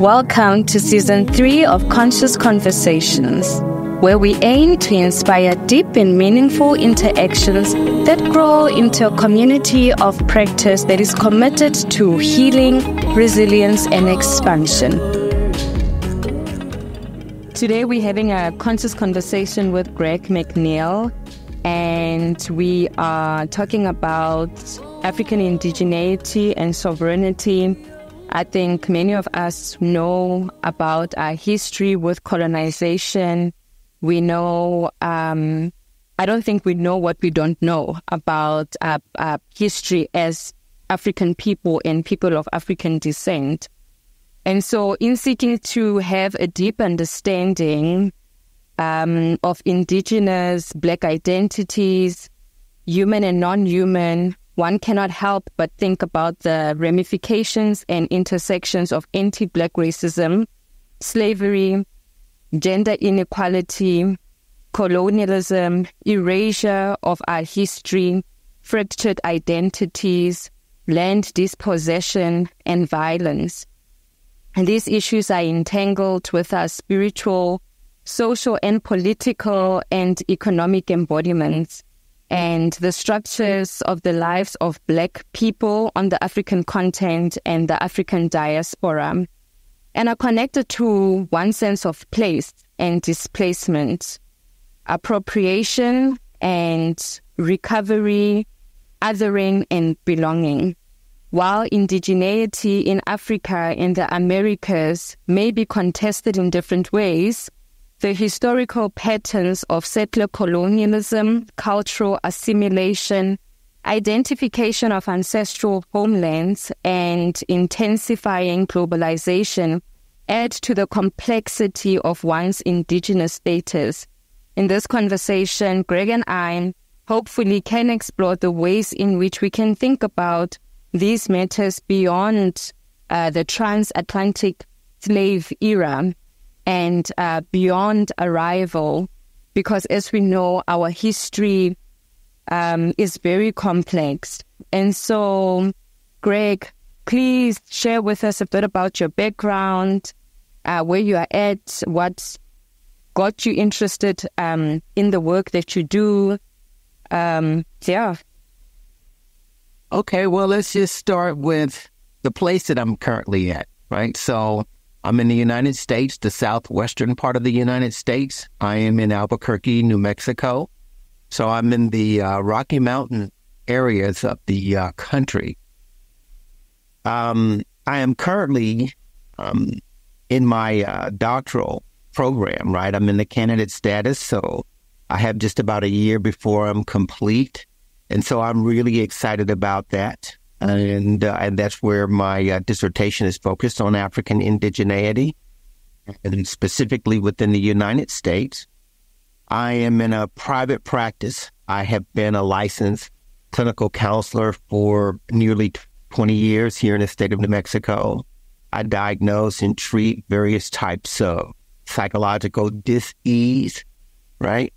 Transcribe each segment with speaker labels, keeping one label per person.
Speaker 1: Welcome to season three of Conscious Conversations, where we aim to inspire deep and meaningful interactions that grow into a community of practice that is committed to healing, resilience, and expansion. Today, we're having a conscious conversation with Greg McNeil, and we are talking about African indigeneity and sovereignty I think many of us know about our history with colonization. We know, um, I don't think we know what we don't know about our, our history as African people and people of African descent. And so, in seeking to have a deep understanding um, of indigenous Black identities, human and non human, one cannot help but think about the ramifications and intersections of anti Black racism, slavery, gender inequality, colonialism, erasure of our history, fractured identities, land dispossession, and violence. And these issues are entangled with our spiritual, social, and political and economic embodiments and the structures of the lives of Black people on the African continent and the African diaspora, and are connected to one sense of place and displacement, appropriation and recovery, othering and belonging. While indigeneity in Africa and the Americas may be contested in different ways, the historical patterns of settler colonialism, cultural assimilation, identification of ancestral homelands, and intensifying globalization add to the complexity of one's indigenous status. In this conversation, Greg and I hopefully can explore the ways in which we can think about these matters beyond uh, the transatlantic slave era and uh, beyond arrival, because as we know, our history um, is very complex. And so, Greg, please share with us a bit about your background, uh, where you are at, what got you interested um, in the work that you do. Um, yeah.
Speaker 2: Okay, well, let's just start with the place that I'm currently at, right? So, I'm in the United States, the southwestern part of the United States. I am in Albuquerque, New Mexico. So I'm in the uh, Rocky Mountain areas of the uh, country. Um, I am currently um, in my uh, doctoral program, right? I'm in the candidate status. So I have just about a year before I'm complete. And so I'm really excited about that and uh, and that's where my uh, dissertation is focused on African indigeneity, and specifically within the United States. I am in a private practice. I have been a licensed clinical counselor for nearly 20 years here in the state of New Mexico. I diagnose and treat various types of psychological dis-ease, right?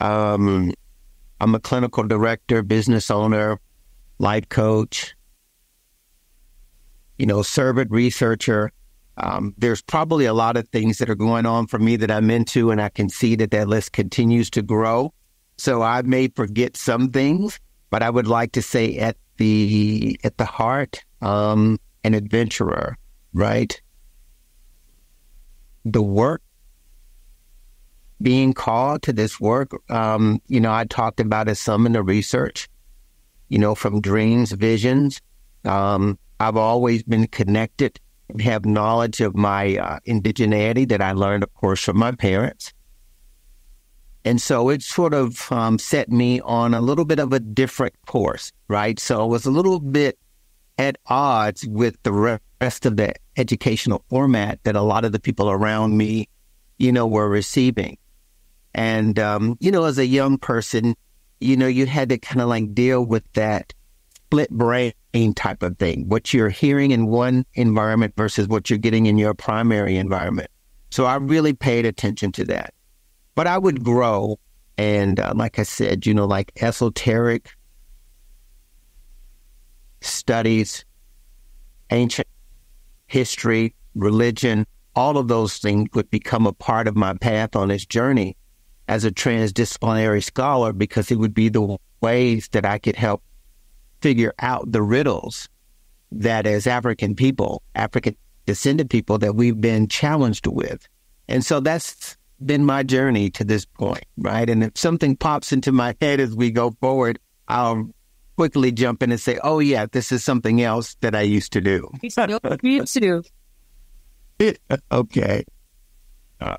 Speaker 2: Um, I'm a clinical director, business owner, life coach, you know, servant researcher. Um, there's probably a lot of things that are going on for me that I'm into, and I can see that that list continues to grow. So I may forget some things, but I would like to say at the at the heart, um, an adventurer, right? The work, being called to this work, um, you know, I talked about it some in the research, you know, from dreams, visions, um, I've always been connected, have knowledge of my uh, indigeneity that I learned, of course, from my parents. And so it sort of um, set me on a little bit of a different course, right? So it was a little bit at odds with the rest of the educational format that a lot of the people around me, you know, were receiving. And, um, you know, as a young person, you know, you had to kind of like deal with that split brain type of thing, what you're hearing in one environment versus what you're getting in your primary environment. So I really paid attention to that. But I would grow. And uh, like I said, you know, like esoteric studies, ancient history, religion, all of those things would become a part of my path on this journey as a transdisciplinary scholar because it would be the ways that I could help figure out the riddles that as African people, African descended people that we've been challenged with. And so that's been my journey to this point, right? And if something pops into my head as we go forward, I'll quickly jump in and say, oh, yeah, this is something else that I used to do.
Speaker 1: Used to do.
Speaker 2: okay.
Speaker 1: Uh.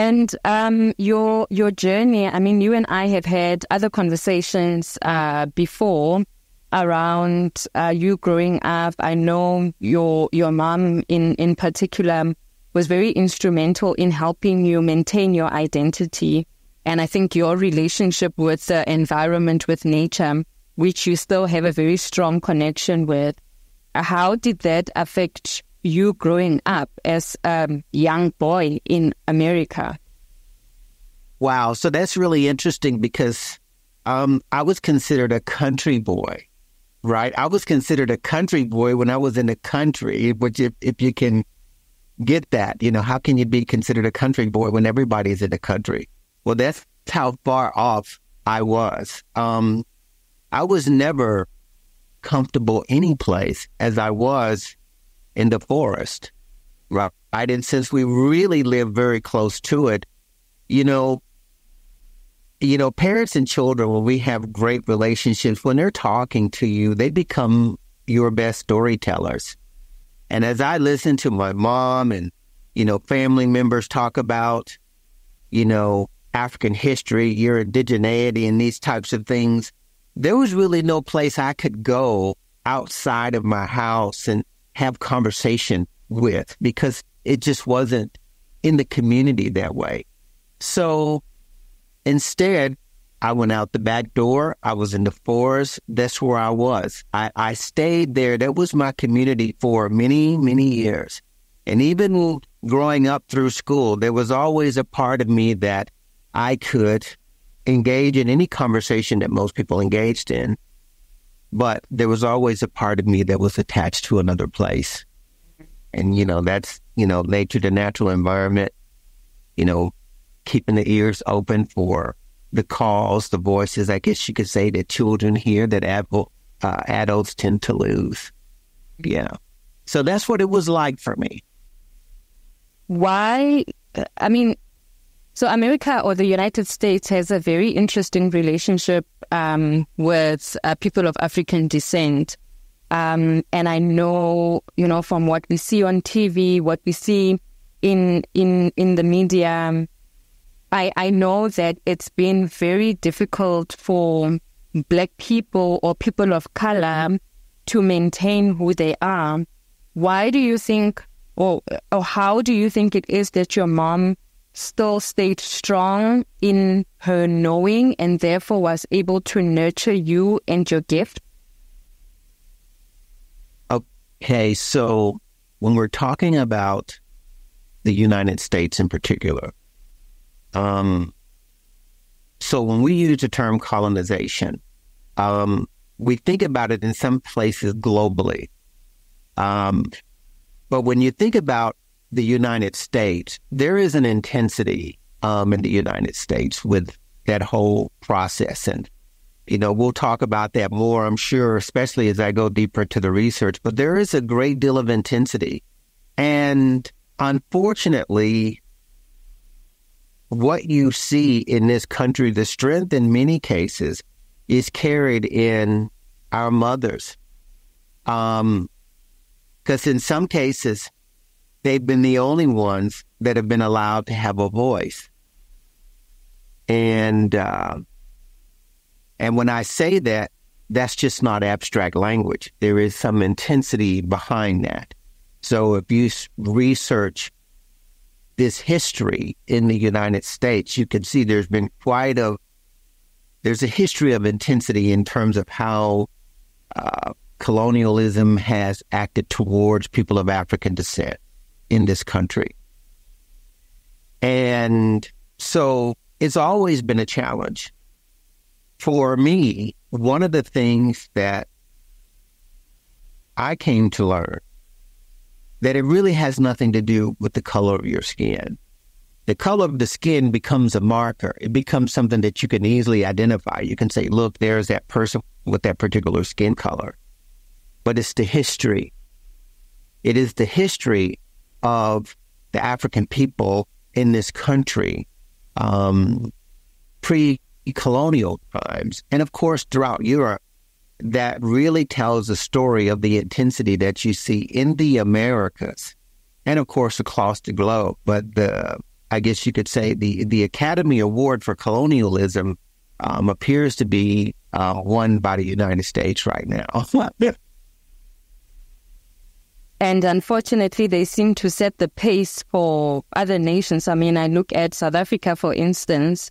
Speaker 1: And um, your your journey. I mean, you and I have had other conversations uh, before around uh, you growing up. I know your your mom in in particular was very instrumental in helping you maintain your identity. And I think your relationship with the environment, with nature, which you still have a very strong connection with, how did that affect you growing up as a young boy in America?
Speaker 2: Wow. So that's really interesting because um, I was considered a country boy, right? I was considered a country boy when I was in the country, which if, if you can get that, you know, how can you be considered a country boy when everybody's in the country? Well, that's how far off I was. Um, I was never comfortable any place as I was in the forest, right? And since we really live very close to it, you know, you know, parents and children, when we have great relationships, when they're talking to you, they become your best storytellers. And as I listen to my mom and, you know, family members talk about, you know, African history, your indigeneity, and these types of things, there was really no place I could go outside of my house and have conversation with because it just wasn't in the community that way. So instead, I went out the back door. I was in the forest. That's where I was. I, I stayed there. That was my community for many, many years. And even growing up through school, there was always a part of me that I could engage in any conversation that most people engaged in. But there was always a part of me that was attached to another place. And, you know, that's, you know, nature, the natural environment, you know, keeping the ears open for the calls, the voices, I guess you could say, that children hear that uh, adults tend to lose. Yeah. So that's what it was like for me.
Speaker 1: Why? I mean, so America or the United States has a very interesting relationship um, with uh, people of African descent. Um, and I know, you know, from what we see on TV, what we see in in in the media, I I know that it's been very difficult for Black people or people of color to maintain who they are. Why do you think, or or how do you think it is that your mom still stayed strong in her knowing and therefore was able to nurture you and your gift?
Speaker 2: Okay, so when we're talking about the United States in particular, um, so when we use the term colonization, um, we think about it in some places globally. Um, but when you think about the United States, there is an intensity um, in the United States with that whole process. And, you know, we'll talk about that more, I'm sure, especially as I go deeper into the research. But there is a great deal of intensity. And unfortunately, what you see in this country, the strength in many cases is carried in our mothers. Um, because in some cases, they've been the only ones that have been allowed to have a voice. And uh, and when I say that, that's just not abstract language. There is some intensity behind that. So if you research this history in the United States, you can see there's been quite a there's a history of intensity in terms of how uh, colonialism has acted towards people of African descent in this country. And so it's always been a challenge. For me, one of the things that I came to learn that it really has nothing to do with the color of your skin. The color of the skin becomes a marker. It becomes something that you can easily identify. You can say, look, there's that person with that particular skin color. But it's the history. It is the history of the African people in this country um, pre colonial times, and of course throughout Europe, that really tells the story of the intensity that you see in the Americas and of course across the globe. But the I guess you could say the the Academy Award for colonialism um, appears to be uh, won by the United States right now.
Speaker 1: and unfortunately, they seem to set the pace for other nations. I mean, I look at South Africa, for instance.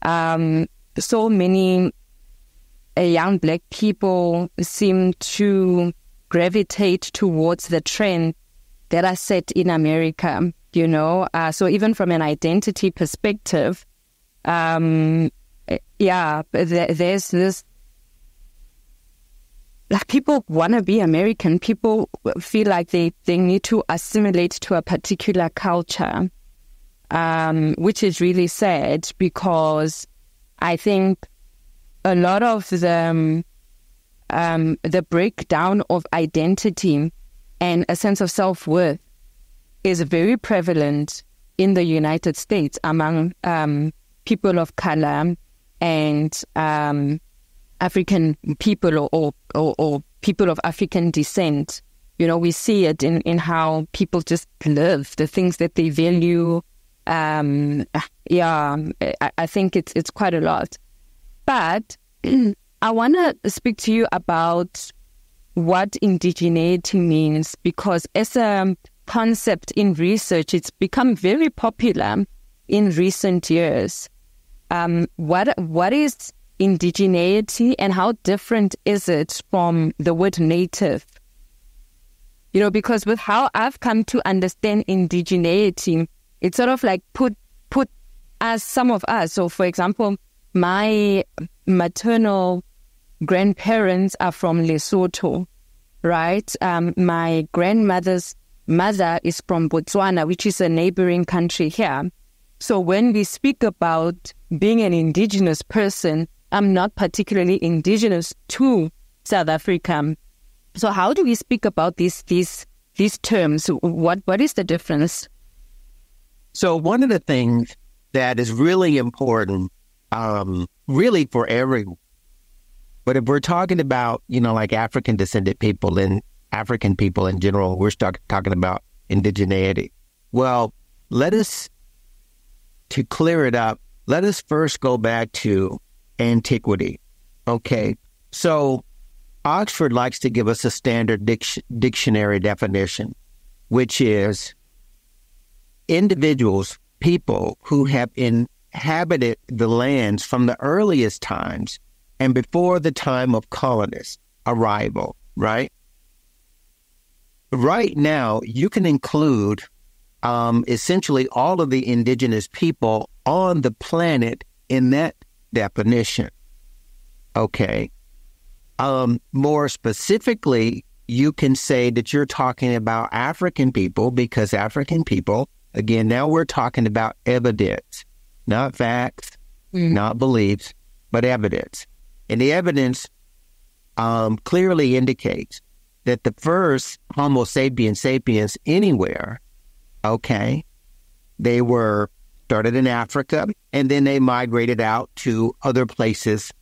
Speaker 1: Um, so many uh, young black people seem to gravitate towards the trend that are set in America, you know. Uh, so even from an identity perspective, um, yeah, there, there's this. Like people want to be American. People feel like they, they need to assimilate to a particular culture, um, which is really sad because I think a lot of the um, um, the breakdown of identity and a sense of self worth is very prevalent in the United States among um, people of color and um, African people or, or, or, people of African descent. You know, we see it in, in how people just live, the things that they value. Um, yeah, I, I think it's it's quite a lot. But I want to speak to you about what indigeneity means because as a concept in research, it's become very popular in recent years. Um, what what is indigeneity and how different is it from the word native? You know, because with how I've come to understand indigeneity, it's sort of like put put as some of us. So, for example, my maternal grandparents are from Lesotho, right? Um, my grandmother's mother is from Botswana, which is a neighboring country here. So when we speak about being an indigenous person, I'm not particularly indigenous to South Africa. So how do we speak about these these these terms? What what is the difference?
Speaker 2: So one of the things that is really important, um, really for everyone, but if we're talking about, you know, like African descended people and African people in general, we're start, talking about indigeneity. Well, let us, to clear it up, let us first go back to antiquity. Okay. So Oxford likes to give us a standard dic- dictionary definition, which is individuals, people who have inhabited the lands from the earliest times and before the time of colonist arrival, right? Right now, you can include um, essentially all of the indigenous people on the planet in that definition. Okay. Um, more specifically, you can say that you're talking about African people because African people, again, now we're talking about evidence, not facts, mm. not beliefs, but evidence. And the evidence um, clearly indicates that the first Homo sapiens sapiens anywhere, okay, they were started in Africa and then they migrated out to other places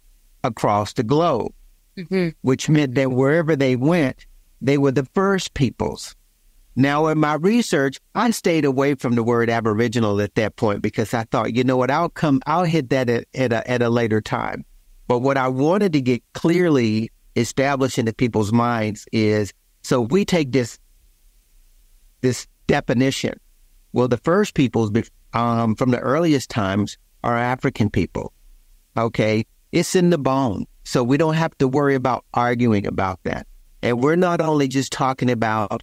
Speaker 2: across the globe, mm-hmm. which meant that wherever they went, they were the first peoples. Now, in my research, I stayed away from the word Aboriginal at that point because I thought, you know what, I'll come, I'll hit that at, at, a, at a later time. But what I wanted to get clearly established into people's minds is so we take this this definition. Well, the first peoples um, from the earliest times are African people. Okay, it's in the bone, so we don't have to worry about arguing about that. And we're not only just talking about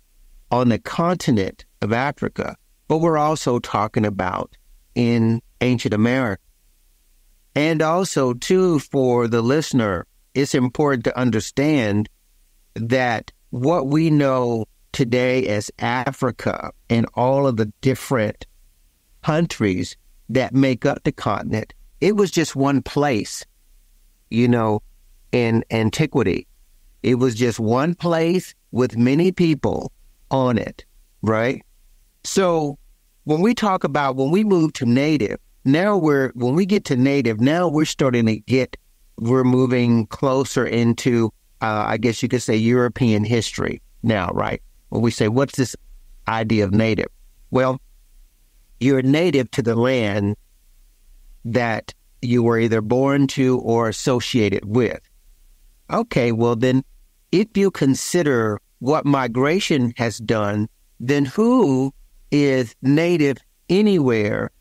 Speaker 2: on the continent of Africa, but we're also talking about in ancient America. And also, too, for the listener, it's important to understand that what we know today as Africa and all of the different countries that make up the continent, it was just one place, you know, in antiquity. It was just one place with many people on it, right? So when we talk about when we move to native, now we're when we get to native, now we're starting to get we're moving closer into uh, I guess you could say European history now, right? When we say what's this idea of native? Well, you're native to the land that you were either born to or associated with. Okay, well then if you consider what migration has done, then who is native anywhere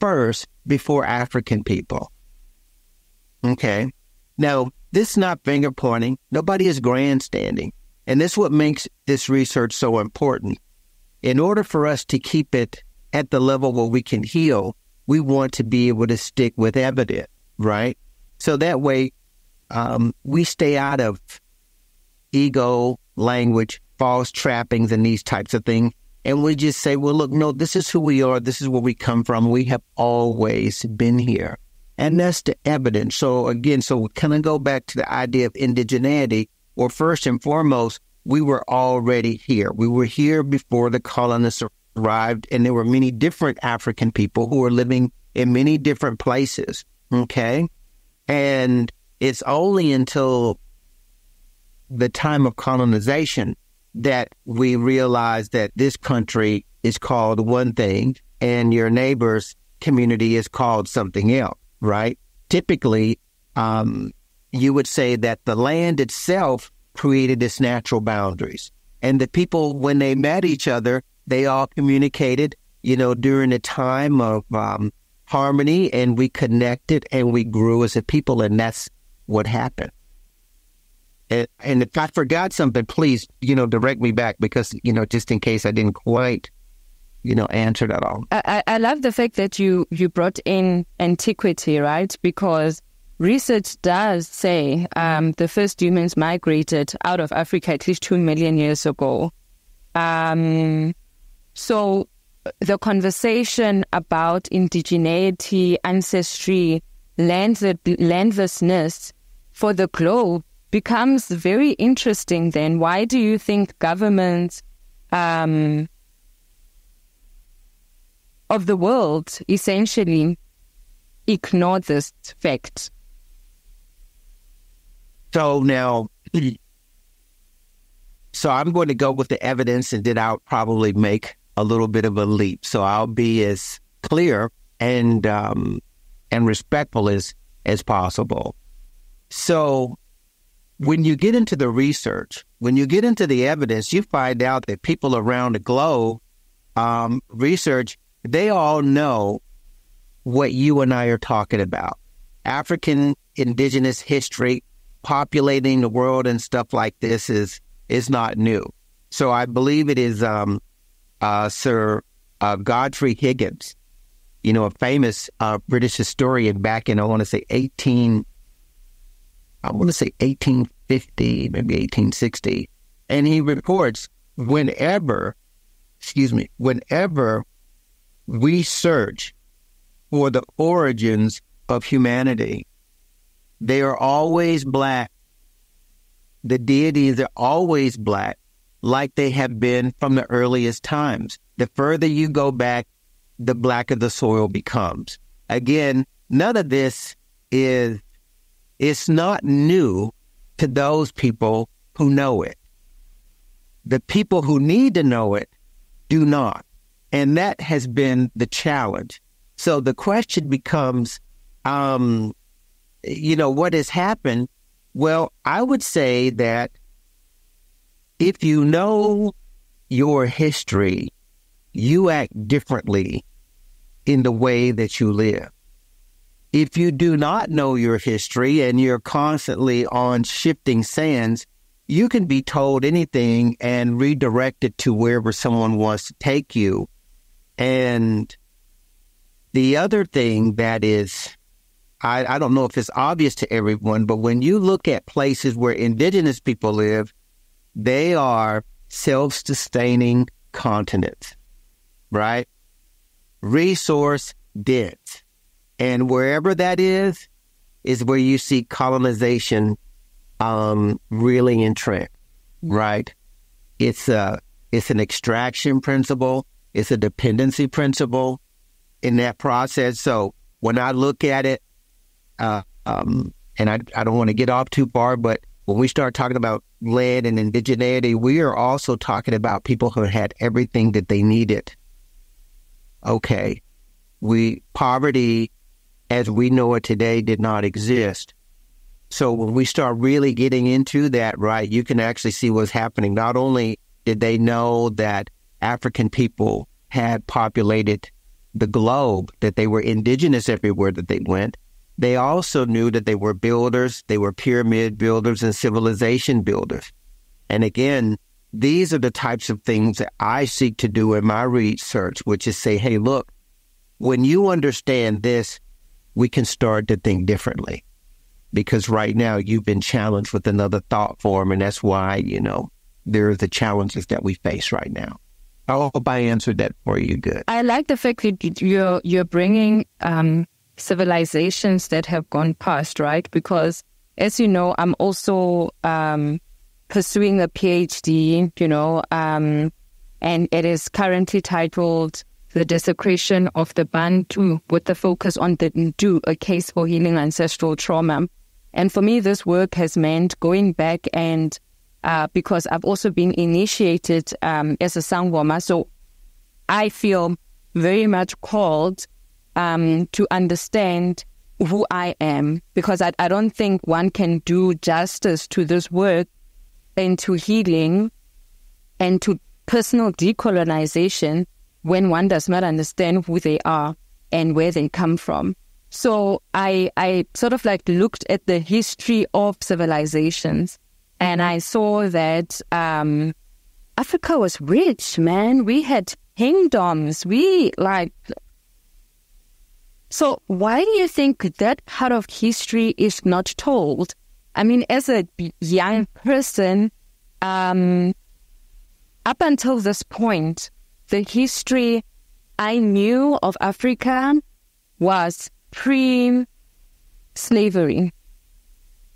Speaker 2: first before African people. Okay. Now, this is not finger pointing. Nobody is grandstanding. And this is what makes this research so important. In order for us to keep it at the level where we can heal, we want to be able to stick with evidence, right? So that way, um, we stay out of ego, language, false trappings, and these types of things and we just say, well, look, no, this is who we are. This is where we come from. We have always been here. And that's the evidence. So again, so we kind of go back to the idea of indigeneity, or first and foremost, we were already here. We were here before the colonists arrived, and there were many different African people who were living in many different places. Okay. And it's only until the time of colonization that we realize that this country is called one thing and your neighbor's community is called something else, right? Typically, um, you would say that the land itself created its natural boundaries. And the people, when they met each other, they all communicated, you know, during a time of um, harmony and we connected and we grew as a people. And that's what happened. And, and if I forgot something, please, you know, direct me back because, you know, just in case I didn't quite, you know, answer that all.
Speaker 1: I, I love the fact that you, you brought in antiquity, right? Because research does say um, the first humans migrated out of Africa at least two million years ago. Um, so the conversation about indigeneity, ancestry, land, landlessness for the globe becomes very interesting then. Why do you think governments um, of the world essentially ignore this fact?
Speaker 2: So now, so I'm going to go with the evidence and then I'll probably make a little bit of a leap. So I'll be as clear and um, and respectful as as possible. So when you get into the research, when you get into the evidence, you find out that people around the globe um, research, they all know what you and I are talking about. African indigenous history, populating the world and stuff like this is is not new. So I believe it is um, uh, Sir uh, Godfrey Higgins, you know, a famous uh, British historian back in I want to say eighteen I want to say 1850, maybe 1860. And he reports whenever, excuse me, whenever we search for the origins of humanity, they are always black. The deities are always black, like they have been from the earliest times. The further you go back, the blacker the soil becomes. Again, none of this is it's not new to those people who know it. The people who need to know it do not. And that has been the challenge. So the question becomes, um, you know, what has happened? Well, I would say that if you know your history, you act differently in the way that you live. If you do not know your history and you're constantly on shifting sands, you can be told anything and redirected to wherever someone wants to take you. And the other thing that is, I, I don't know if it's obvious to everyone, but when you look at places where indigenous people live, they are self-sustaining continents, right? Resource dense. And wherever that is, is where you see colonization um, really entrenched, right? It's a it's an extraction principle. It's a dependency principle in that process. So when I look at it, uh, um, and I, I don't want to get off too far, but when we start talking about land and indigeneity, we are also talking about people who had everything that they needed. Okay. We, poverty as we know it today did not exist. So when we start really getting into that, right, you can actually see what's happening. Not only did they know that African people had populated the globe, that they were indigenous everywhere that they went, they also knew that they were builders, they were pyramid builders and civilization builders. And again, these are the types of things that I seek to do in my research, which is say, hey, look, when you understand this, we can start to think differently. Because right now you've been challenged with another thought form, and that's why, you know, there are the challenges that we face right now. I hope I answered that for you good.
Speaker 1: I like the fact that you're you're bringing um, civilizations that have gone past, right? Because as you know, I'm also um, pursuing a PhD, you know, um, and it is currently titled The Desecration of the Bantu with the focus on the Ndu, a case for healing ancestral trauma. And for me, this work has meant going back and uh, because I've also been initiated um, as a Sangoma, so I feel very much called um, to understand who I am because I, I don't think one can do justice to this work and to healing and to personal decolonization when one does not understand who they are and where they come from. So I I sort of like looked at the history of civilizations and I saw that um, Africa was rich, man. We had kingdoms. We like so, why do you think that part of history is not told? I mean, as a young person, um, up until this point, the history I knew of Africa was pre slavery,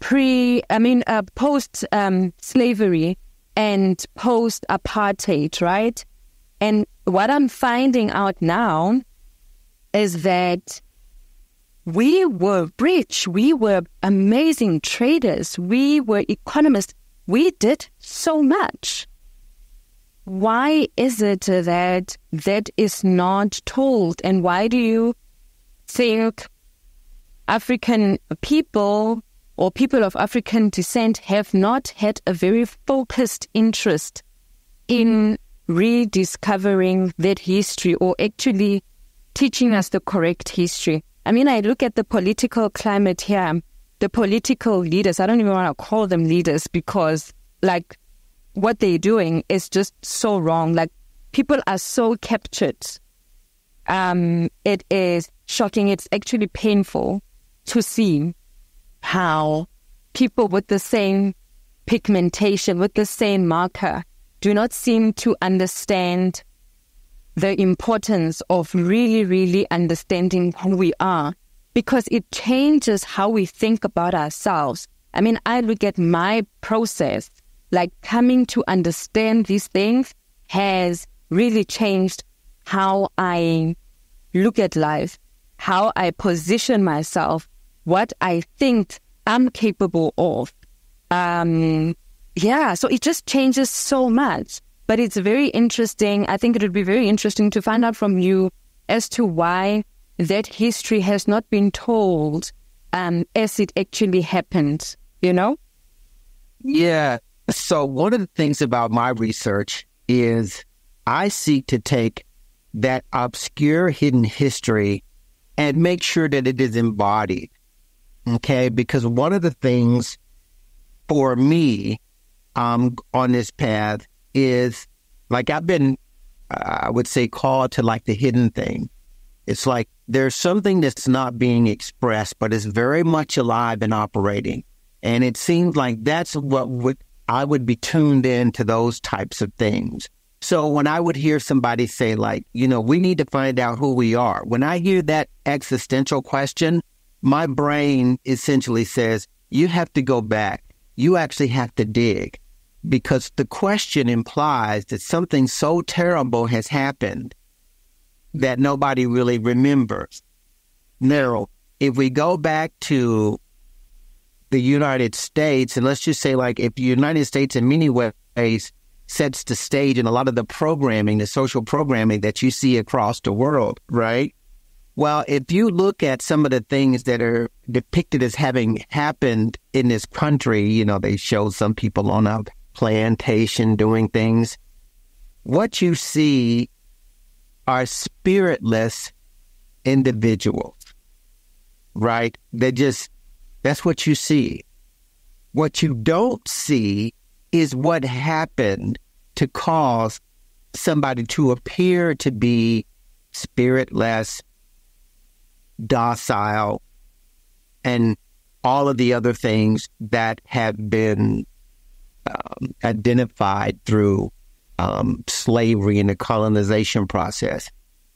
Speaker 1: pre, I mean, uh, post um, slavery and post apartheid, right? And what I'm finding out now is that we were rich, we were amazing traders, we were economists, we did so much. Why is it that that is not told? And why do you think African people or people of African descent have not had a very focused interest in rediscovering that history or actually teaching us the correct history. I mean, I look at the political climate here, the political leaders, I don't even want to call them leaders because, like, what they're doing is just so wrong. Like, people are so captured. Um, it is shocking. It's actually painful to see how people with the same pigmentation, with the same marker, do not seem to understand the importance of really, really understanding who we are because it changes how we think about ourselves. I mean, I look at my process, like coming to understand these things has really changed how I look at life, how I position myself, what I think I'm capable of. Um, yeah, so it just changes so much. But it's very interesting. I think it would be very interesting to find out from you as to why that history has not been told um, as it actually happened, you know?
Speaker 2: Yeah. So, one of the things about my research is I seek to take that obscure hidden history and make sure that it is embodied. Okay. Because one of the things for me um, on this path is like I've been, I would say, called to like the hidden thing. It's like there's something that's not being expressed, but it's very much alive and operating. And it seems like that's what would, I would be tuned in to those types of things. So when I would hear somebody say, like, you know, we need to find out who we are, when I hear that existential question, my brain essentially says, you have to go back. You actually have to dig because the question implies that something so terrible has happened that nobody really remembers. Now, if we go back to the United States, and let's just say, like, if the United States in many ways sets the stage in a lot of the programming, the social programming that you see across the world, right? Well, if you look at some of the things that are depicted as having happened in this country, you know, they show some people on a plantation doing things. What you see are spiritless individuals, right? They just, that's what you see. What you don't see is what happened to cause somebody to appear to be spiritless, docile, and all of the other things that have been um, identified through um, slavery and the colonization process.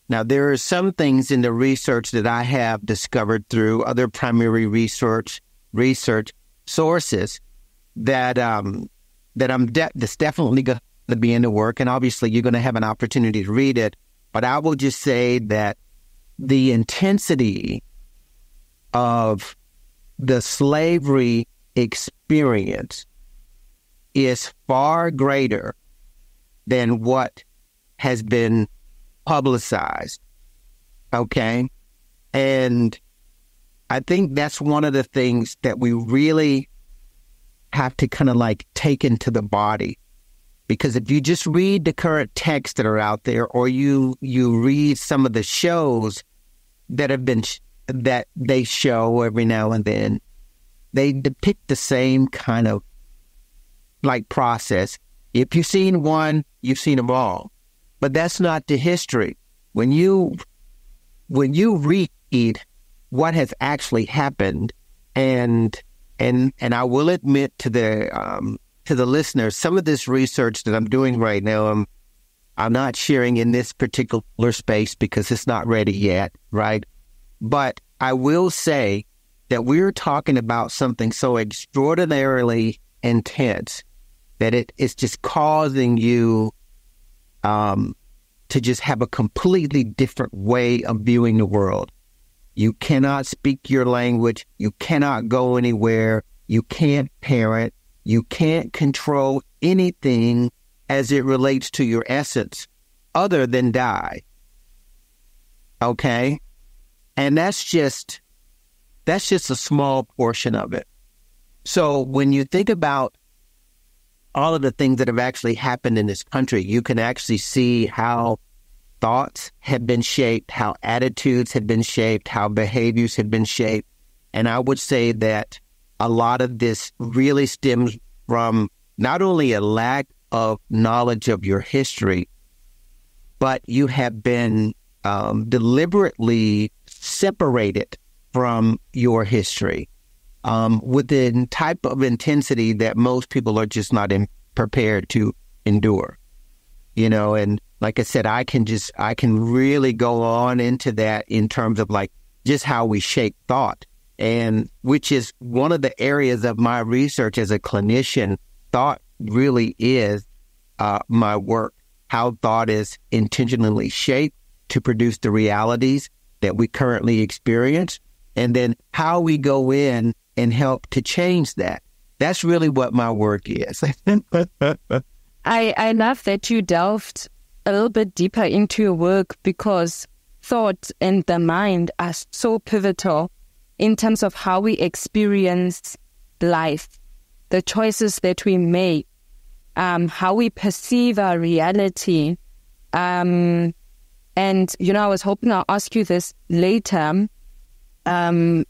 Speaker 2: Now, there are some things in the research that I have discovered through other primary research research sources that um, that I'm de- that's definitely going to be in the work, and obviously you're going to have an opportunity to read it. But I will just say that the intensity of the slavery experience is far greater than what has been publicized. Okay. And I think that's one of the things that we really have to kind of like take into the body. Because if you just read the current texts that are out there, or you you read some of the shows that have been that they show every now and then, they depict the same kind of like process. If you've seen one, you've seen them all. But that's not the history. When you when you read what has actually happened, and and and I will admit to the um, to the listeners, some of this research that I'm doing right now, I'm I'm not sharing in this particular space because it's not ready yet, right? But I will say that we're talking about something so extraordinarily intense that it is just causing you um, to just have a completely different way of viewing the world. You cannot speak your language. You cannot go anywhere. You can't parent. You can't control anything as it relates to your essence other than die. Okay? And that's just that's just a small portion of it. So when you think about all of the things that have actually happened in this country, you can actually see how thoughts have been shaped, how attitudes have been shaped, how behaviors have been shaped. And I would say that a lot of this really stems from not only a lack of knowledge of your history, but you have been um, deliberately separated from your history um, with the type of intensity that most people are just not in, prepared to endure. You know, and like I said, I can just, I can really go on into that in terms of like just how we shape thought. And which is one of the areas of my research as a clinician. Thought really is uh, my work, how thought is intentionally shaped to produce the realities that we currently experience. And then how we go in and help to change that. That's really what my work is.
Speaker 1: I, I love that you delved a little bit deeper into your work because thought and the mind are so pivotal in terms of how we experience life, the choices that we make, um, how we perceive our reality. Um, and, you know, I was hoping I'll ask you this later. Um,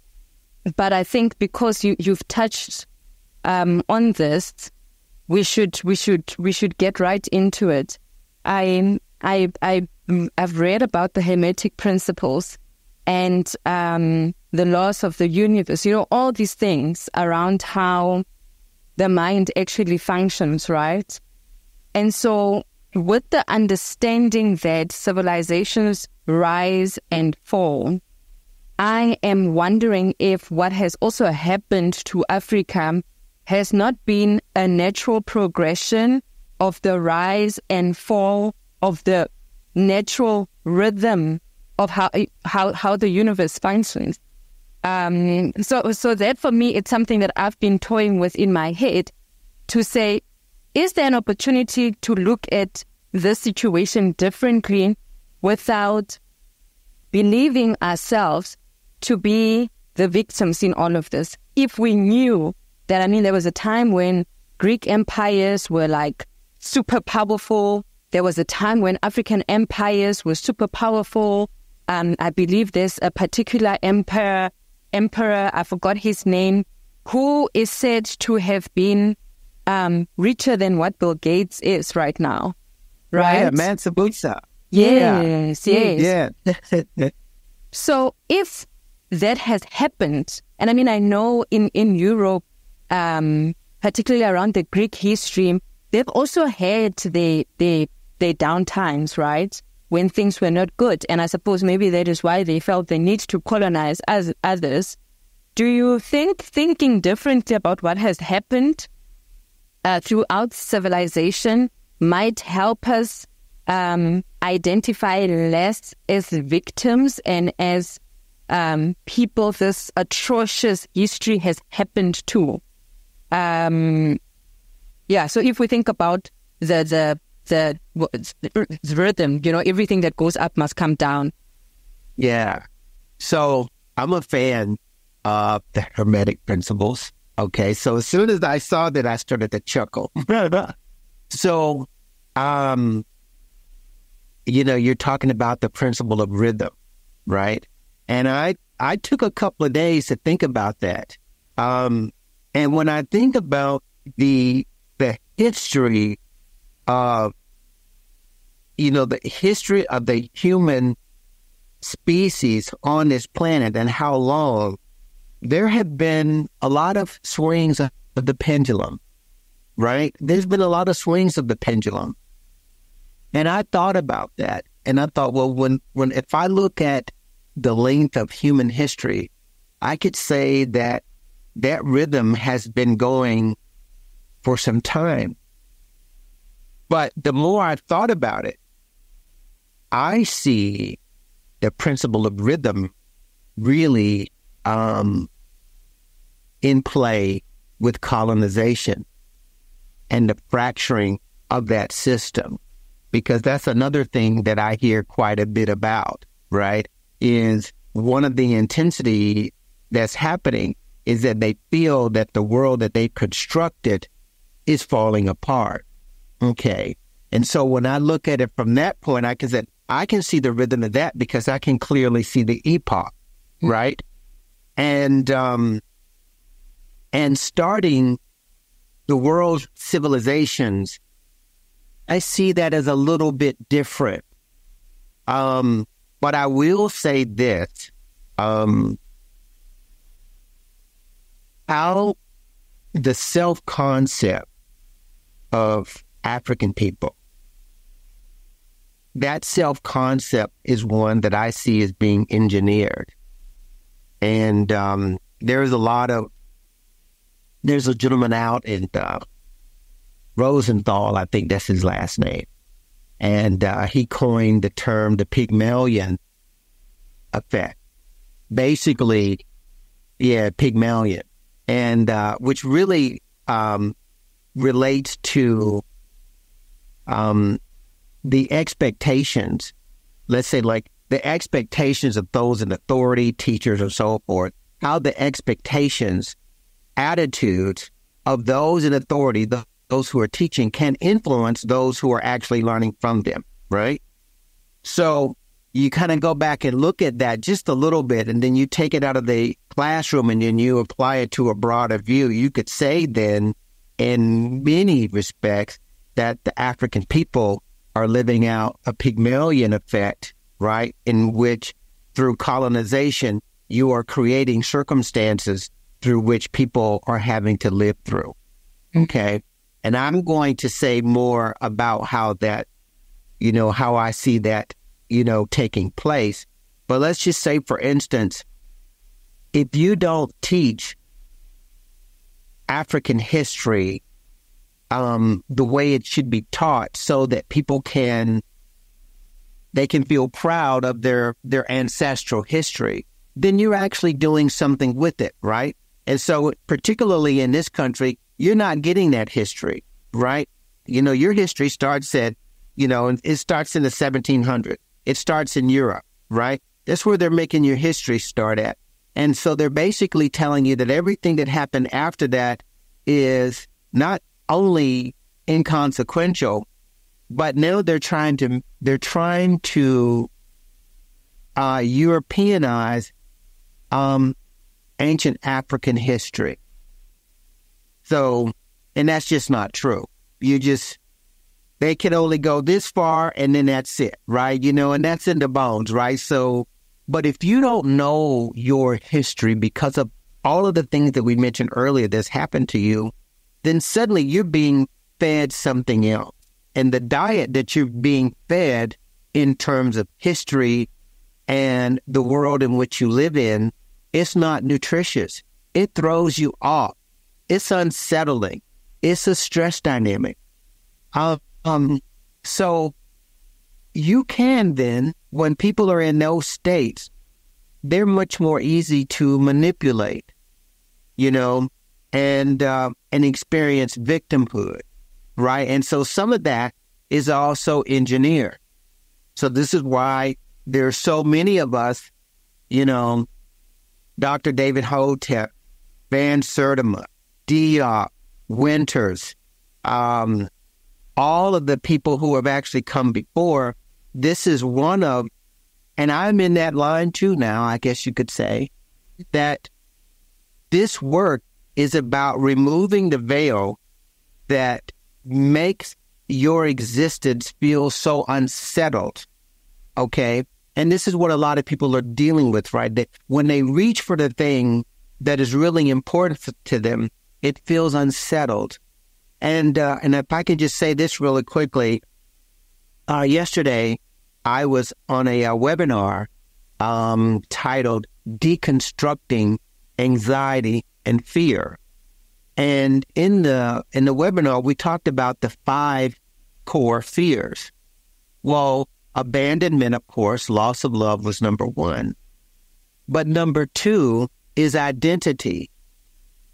Speaker 1: but I think because you you've touched um, on this, we should we should we should get right into it. I I I I've read about the Hermetic principles and um, the laws of the universe. You know all these things around how the mind actually functions, right? And so, with the understanding that civilizations rise and fall, I am wondering if what has also happened to Africa has not been a natural progression of the rise and fall of the natural rhythm of how how how the universe functions. Um, so so that for me, it's something that I've been toying with in my head to say, is there an opportunity to look at this situation differently without believing ourselves to be the victims in all of this? If we knew that, I mean, there was a time when Greek empires were like super powerful. There was a time when African empires were super powerful. Um, I believe there's a particular emperor, emperor, I forgot his name, who is said to have been um, richer than what Bill Gates is right now. Right?
Speaker 2: Yeah, Mansa Musa.
Speaker 1: Yes,
Speaker 2: yeah.
Speaker 1: yes.
Speaker 2: Yeah.
Speaker 1: so if that has happened, and I mean, I know in, in Europe, um, particularly around the Greek history, they've also had the the their downtimes, right? When things were not good. And I suppose maybe that is why they felt the need to colonize as others. Do you think thinking differently about what has happened uh, throughout civilization might help us um, identify less as victims and as um, people this atrocious history has happened to? Um, yeah, so if we think about the the the, the rhythm, you know, everything that goes up must come down.
Speaker 2: Yeah. So I'm a fan of the Hermetic principles. Okay. So as soon as I saw that, I started to chuckle. so, um, you know, you're talking about the principle of rhythm, right? And I, I took a couple of days to think about that. Um, and when I think about the, the history of you know, the history of the human species on this planet and how long, there have been a lot of swings of the pendulum, right? There's been a lot of swings of the pendulum. And I thought about that. And I thought, well, when, when, if I look at the length of human history, I could say that that rhythm has been going for some time. But the more I thought about it, I see the principle of rhythm really um, in play with colonization and the fracturing of that system. Because that's another thing that I hear quite a bit about, right? Is one of the intensity that's happening is that they feel that the world that they constructed is falling apart. Okay. And so when I look at it from that point, I can say, I can see the rhythm of that because I can clearly see the epoch, mm-hmm. right? And um, and starting the world's civilizations, I see that as a little bit different. Um, but I will say this: um, how the self concept of African people that self concept is one that I see as being engineered. And um, there's a lot of, there's a gentleman out in uh, Rosenthal, I think that's his last name. And uh, he coined the term the Pygmalion effect. Basically, yeah, Pygmalion. And uh, which really um, relates to um, the expectations, let's say like the expectations of those in authority, teachers, and so forth, how the expectations, attitudes of those in authority, the, those who are teaching, can influence those who are actually learning from them, right? So you kind of go back and look at that just a little bit, and then you take it out of the classroom and then you apply it to a broader view. You could say then, in many respects, that the African people are living out a Pygmalion effect, right? In which through colonization, you are creating circumstances through which people are having to live through. Mm-hmm. Okay. And I'm going to say more about how that, you know, how I see that, you know, taking place. But let's just say, for instance, if you don't teach African history um, the way it should be taught so that people can they can feel proud of their their ancestral history then you're actually doing something with it right and so particularly in this country you're not getting that history right? You know your history starts at you know it starts in the 1700s it starts in europe right? That's where they're making your history start at. And so they're basically telling you that everything that happened after that is not only inconsequential, but now they're trying to they're trying to uh, Europeanize um, ancient African history. So, and that's just not true. You just they can only go this far, and then that's it, right? You know, and that's in the bones, right? So, but if you don't know your history because of all of the things that we mentioned earlier that's happened to you, then suddenly you're being fed something else. And the diet that you're being fed in terms of history and the world in which you live in, it's not nutritious. It throws you off. It's unsettling. It's a stress dynamic. Uh, um, so you can then, when people are in those states, they're much more easy to manipulate, you know, and uh, and experience victimhood, right? And so some of that is also engineered. So this is why there are so many of us, you know, Dr. David Hotep, Van Sertima, Diop, Winters, um, all of the people who have actually come before. This is one of, and I'm in that line too now, I guess you could say, that this work is about removing the veil that makes your existence feel so unsettled. Okay. And this is what a lot of people are dealing with, right? That when they reach for the thing that is really important to them, it feels unsettled. And uh, and if I can just say this really quickly, uh, yesterday I was on a, a webinar um, titled "Deconstructing Anxiety and fear. And in the in the webinar, we talked about the five core fears. Well, abandonment, of course, loss of love was number one. But number two is identity.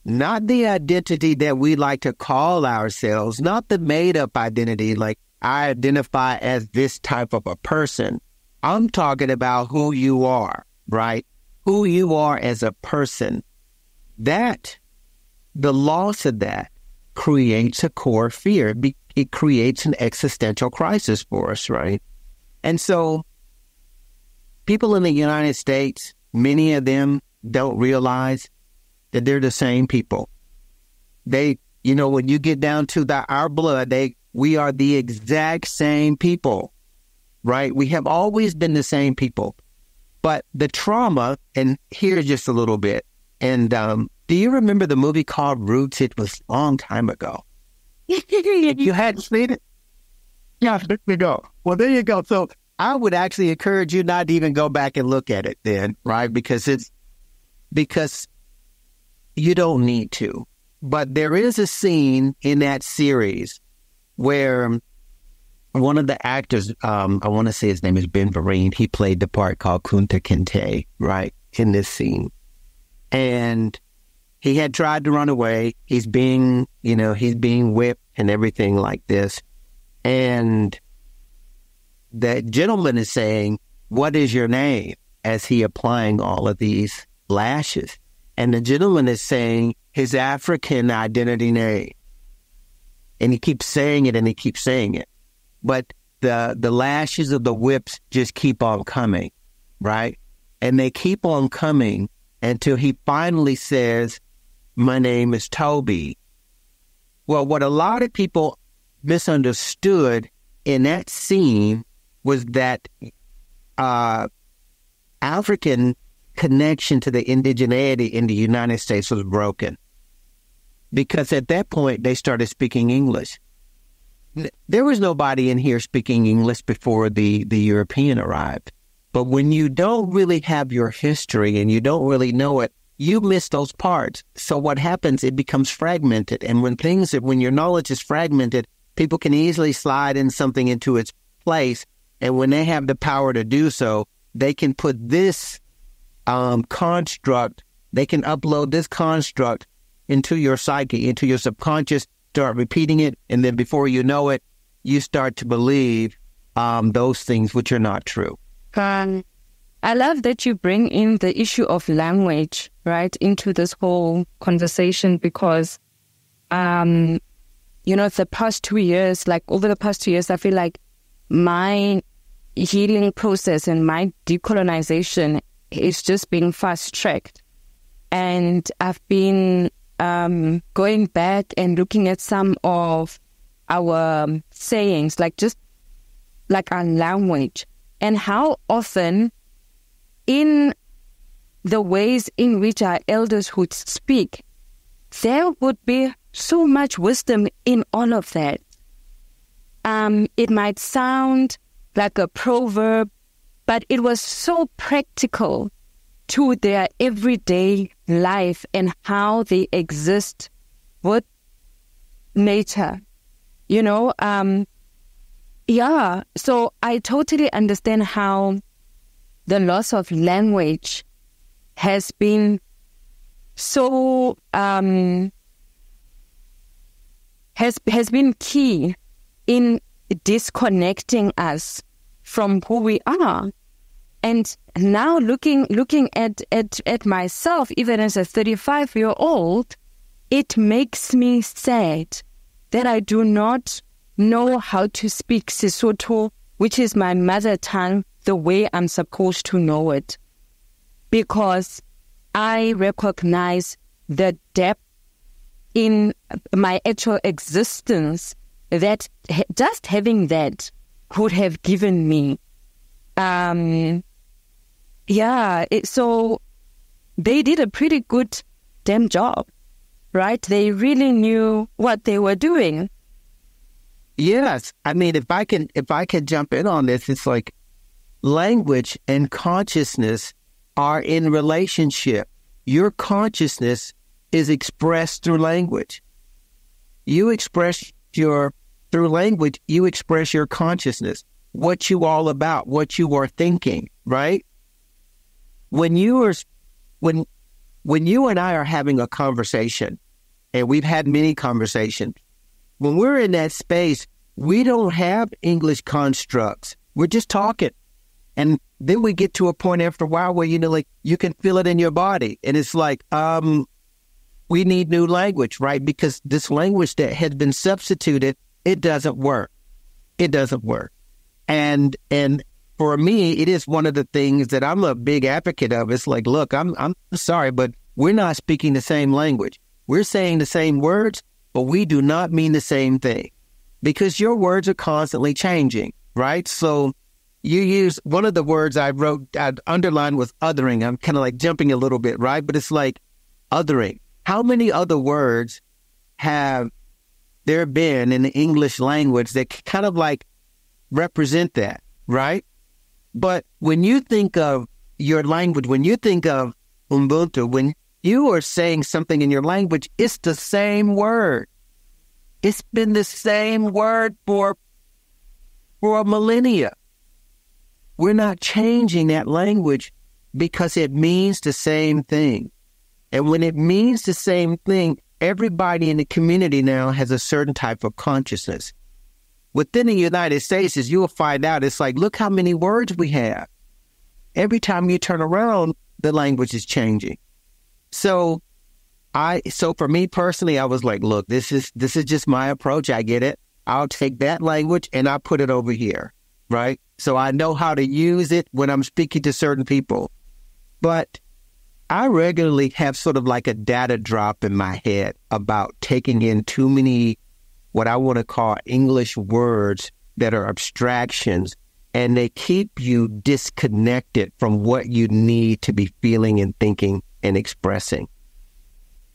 Speaker 2: Not the identity that we like to call ourselves, not the made up identity like I identify as this type of a person. I'm talking about who you are, right? Who you are as a person that, the loss of that creates a core fear. It creates an existential crisis for us, right? And so people in the United States, many of them don't realize that they're the same people. They, you know, when you get down to the, our blood, they, we are the exact same people, right? We have always been the same people. But the trauma, and here just a little bit, and um, do you remember the movie called Roots? It was a long time ago. you hadn't seen it? Yeah, there you go. Well, there you go. So I would actually encourage you not to even go back and look at it then, right? Because it's because you don't need to. But there is a scene in that series where one of the actors, um, I want to say his name is Ben Vereen, he played the part called Kunta Kinte, right, in this scene. And he had tried to run away. He's being, you know, he's being whipped and everything like this. And the gentleman is saying, What is your name? as he applying all of these lashes. And the gentleman is saying his African identity name. And he keeps saying it and he keeps saying it. But the the lashes of the whips just keep on coming, right? And they keep on coming until he finally says, My name is Toby. Well, what a lot of people misunderstood in that scene was that uh, African connection to the indigeneity in the United States was broken. because at that point they started speaking English. There was nobody in here speaking English before the, the European arrived. But when you don't really have your history and you don't really know it, you miss those parts. So what happens, it becomes fragmented. And when things, when your knowledge is fragmented, people can easily slide in something into its place. And when they have the power to do so, they can put this um, construct, they can upload this construct into your psyche, into your subconscious, start repeating it. And then before you know it, you start to believe um, those things which are not true.
Speaker 1: Um, I love that you bring in the issue of language, right, into this whole conversation because, um, you know, the past two years, like over the past two years, I feel like my healing process and my decolonization is just been fast tracked. And I've been um, going back and looking at some of our um, sayings, like just like our language and how often in the ways in which our elders would speak, there would be so much wisdom in all of that. Um, it might sound like a proverb, but it was so practical to their everyday life and how they exist with nature. You know, um, yeah, so I totally understand how the loss of language has been so um, has has been key in disconnecting us from who we are. And now looking looking at, at, at myself, even as a 35 year old, it makes me sad that I do not know how to speak Sesotho, which is my mother tongue, the way I'm supposed to know it. Because I recognize the depth in my actual existence that just having that could have given me. Um, yeah, it, so they did a pretty good damn job, right? They really knew what they were doing.
Speaker 2: Yes, I mean, if I can, if I can jump in on this, it's like language and consciousness are in relationship. Your consciousness is expressed through language. You express your through language. You express your consciousness, what you all about, what you are thinking. Right? When you are, when when you and I are having a conversation, and we've had many conversations, when we're in that space, we don't have English constructs. We're just talking. And then we get to a point after a while where, you know, like you can feel it in your body. And it's like, um, we need new language, right? Because this language that has been substituted, it doesn't work. It doesn't work. And, and for me, it is one of the things that I'm a big advocate of. It's like, look, I'm, I'm sorry, but we're not speaking the same language. We're saying the same words, but we do not mean the same thing because your words are constantly changing, right? So you use one of the words I wrote, I underlined was othering. I'm kind of like jumping a little bit, right? But it's like othering. How many other words have there been in the English language that kind of like represent that, right? But when you think of your language, when you think of Ubuntu, when you are saying something in your language, it's the same word. It's been the same word for for a millennia. We're not changing that language because it means the same thing. And when it means the same thing, everybody in the community now has a certain type of consciousness. Within the United States, as you'll find out, it's like, look how many words we have. Every time you turn around, the language is changing. So I so for me personally, I was like, look, this is this is just my approach. I get it. I'll take that language and I'll put it over here. Right. So I know how to use it when I'm speaking to certain people. But I regularly have sort of like a data drop in my head about taking in too many what I want to call English words that are abstractions and they keep you disconnected from what you need to be feeling and thinking and expressing.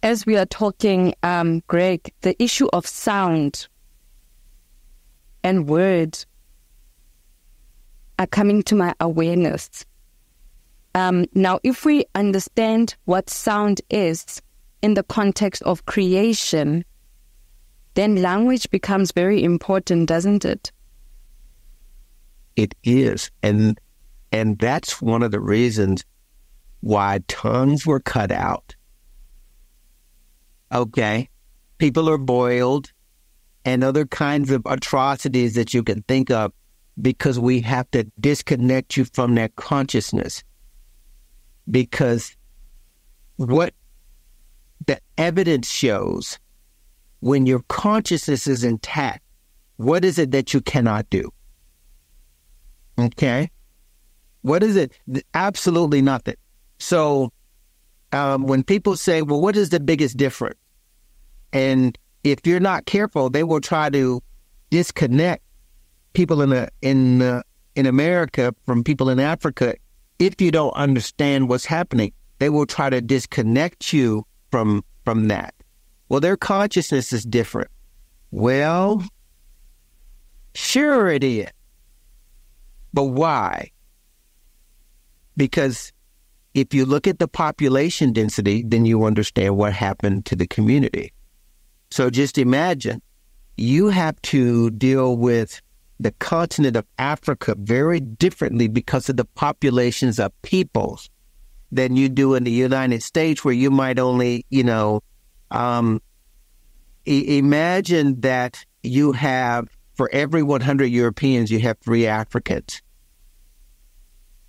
Speaker 1: as we are talking, um, Greg, the issue of sound and words are coming to my awareness. Um, now, if we understand what sound is in the context of creation, then language becomes very important, doesn't it?
Speaker 2: It is. And and that's one of the reasons why tongues were cut out. Okay. People are boiled and other kinds of atrocities that you can think of because we have to disconnect you from that consciousness. Because what the evidence shows when your consciousness is intact, what is it that you cannot do? Okay. What is it? Absolutely nothing. So um, when people say, well, what is the biggest difference? And if you're not careful, they will try to disconnect people in the, in in America from people in Africa. If you don't understand what's happening, they will try to disconnect you from from that. Well, their consciousness is different. Well, sure it is. But why? Because if you look at the population density, then you understand what happened to the community. So just imagine you have to deal with the continent of Africa very differently because of the populations of peoples than you do in the United States, where you might only, you know, um, imagine that you have for every 100 Europeans, you have three Africans.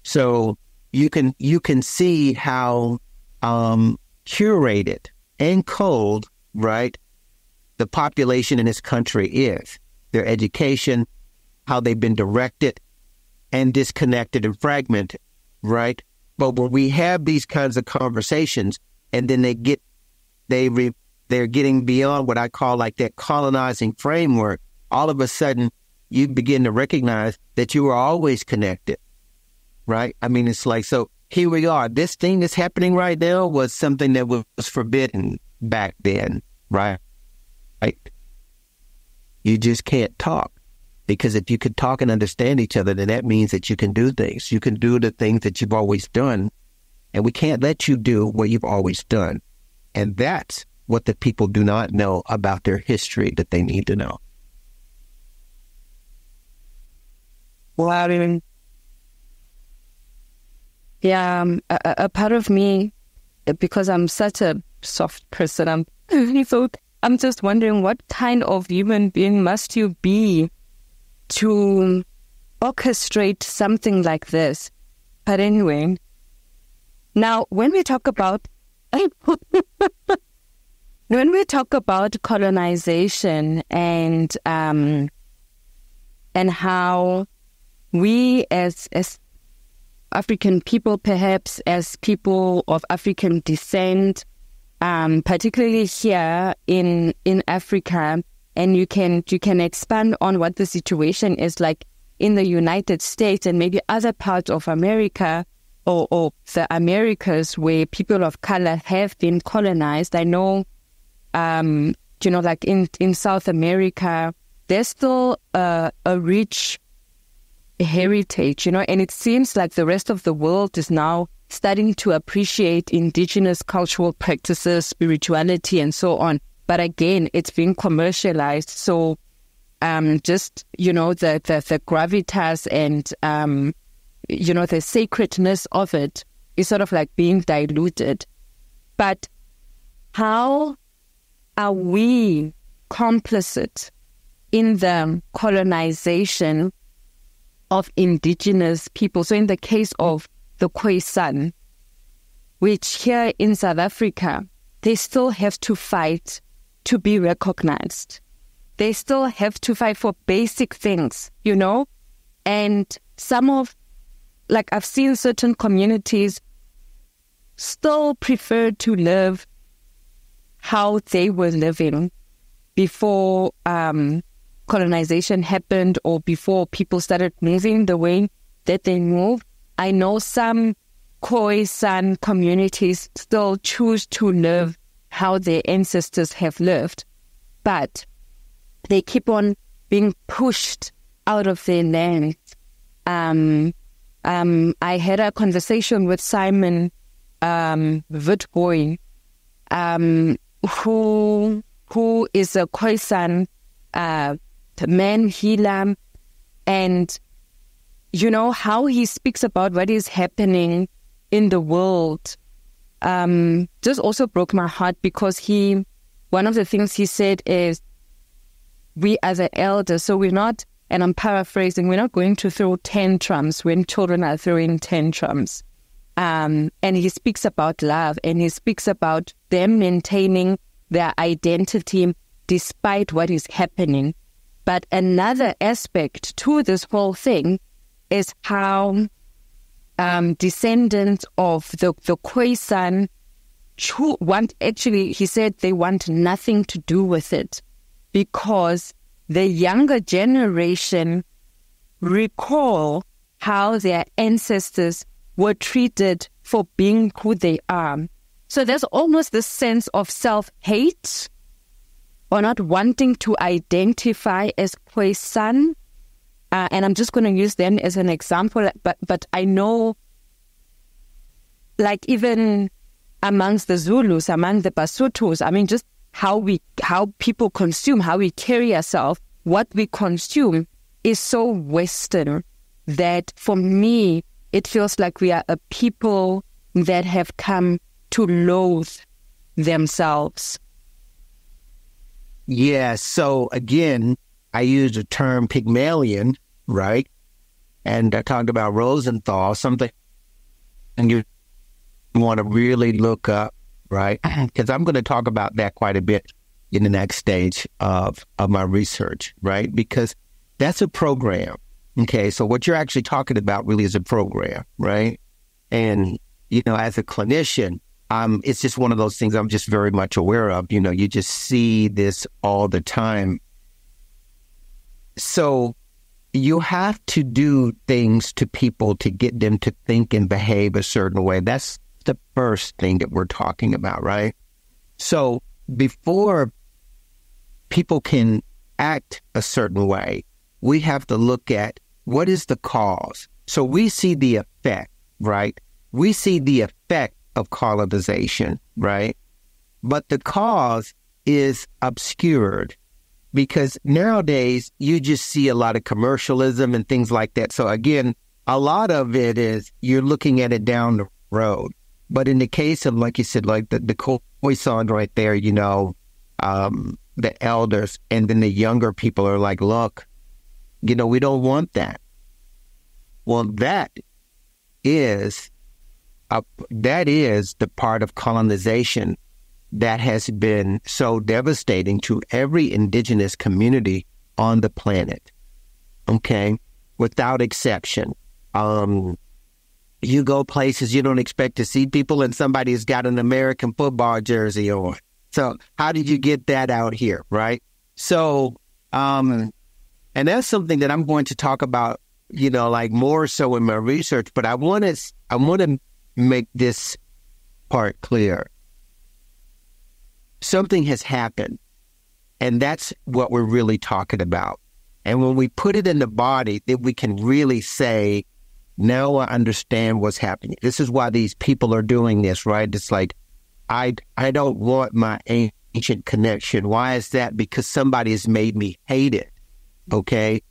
Speaker 2: So you can you can see how um, curated and cold, right, the population in this country is. Their education, how they've been directed and disconnected and fragmented, right? But when we have these kinds of conversations and then they get, they re, they're getting beyond what I call like that colonizing framework, all of a sudden you begin to recognize that you were always connected, right? I mean, it's like, so here we are. This thing that's happening right now was something that was forbidden back then, right? Right. You just can't talk. Because if you could talk and understand each other, then that means that you can do things. You can do the things that you've always done. And we can't let you do what you've always done. And that's what the people do not know about their history that they need to know.
Speaker 1: Well, I mean, yeah, um, a, a, part of me, because I'm such a soft person, I'm so I'm just wondering what kind of human being must you be to orchestrate something like this. But anyway, now when we talk about when we talk about colonization and um, and how we as as African people, perhaps as people of African descent, um, particularly here in in Africa, and you can you can expand on what the situation is like in the United States and maybe other parts of America or, or the Americas where people of color have been colonized. I know, um, you know, like in in South America, there's still a, rich heritage, you know, and it seems like the rest of the world is now starting to appreciate indigenous cultural practices, spirituality, and so on. But again, it's being commercialized. So um, just, you know, the, the, the gravitas and, um, you know, the sacredness of it is sort of like being diluted. But how are we complicit in the colonization of indigenous people? So in the case of the Khoisan, which here in South Africa, they still have to fight to be recognized. They still have to fight for basic things, you know? And some of, like, I've seen certain communities still prefer to live how they were living before um, colonization happened or before people started moving the way that they move. I know some Khoisan communities still choose to live how their ancestors have lived, but they keep on being pushed out of their land. Um, um, I had a conversation with Simon um, um, who who is a Khoisan uh, man healer, and you know how he speaks about what is happening in the world. Um, just also broke my heart because he, one of the things he said is, we as an elder, so we're not, and I'm paraphrasing, we're not going to throw tantrums when children are throwing tantrums. Um, and he speaks about love and he speaks about them maintaining their identity despite what is happening. But another aspect to this whole thing is how um, descendants of the, the Khoisan want, actually, he said they want nothing to do with it because the younger generation recall how their ancestors were treated for being who they are. So there's almost this sense of self hate or not wanting to identify as Khoisan. Uh, and I'm just going to use them as an example, but, but I know, like, even amongst the Zulus, among the Basutos, I mean, just how we, how people consume, how we carry ourselves, what we consume is so Western that for me, it feels like we are a people that have come to loathe themselves.
Speaker 2: Yeah. So again, I used the term Pygmalion, right? And I talked about Rosenthal, something, and you want to really look up, right? Because I'm going to talk about that quite a bit in the next stage of of my research, right? Because that's a program Okay, so what you're actually talking about really is a program, right? And you know, as a clinician, um, it's just one of those things I'm just very much aware of. You know, you just see this all the time. So you have to do things to people to get them to think and behave a certain way. That's the first thing that we're talking about, right? So before people can act a certain way, we have to look at what is the cause? So we see the effect, right? We see the effect of colonization, right? But the cause is obscured because nowadays you just see a lot of commercialism and things like that. So again, a lot of it is you're looking at it down the road. But in the case of, like you said, like the, the Khoisan right there, you know, um, the elders and then the younger people are like, look, you know, we don't want that. Well, that is a, that is the part of colonization that has been so devastating to every indigenous community on the planet. Okay, without exception. Um, you go places you don't expect to see people, and somebody's got an American football jersey on. So, how did you get that out here, right? So, um, and that's something that I'm going to talk about, you know, like more so in my research. But I want to, I want to make this part clear. Something has happened, and that's what we're really talking about. And when we put it in the body, then we can really say, now I understand what's happening. This is why these people are doing this, right? It's like, I, I don't want my ancient connection. Why is that? Because somebody has made me hate it. Okay.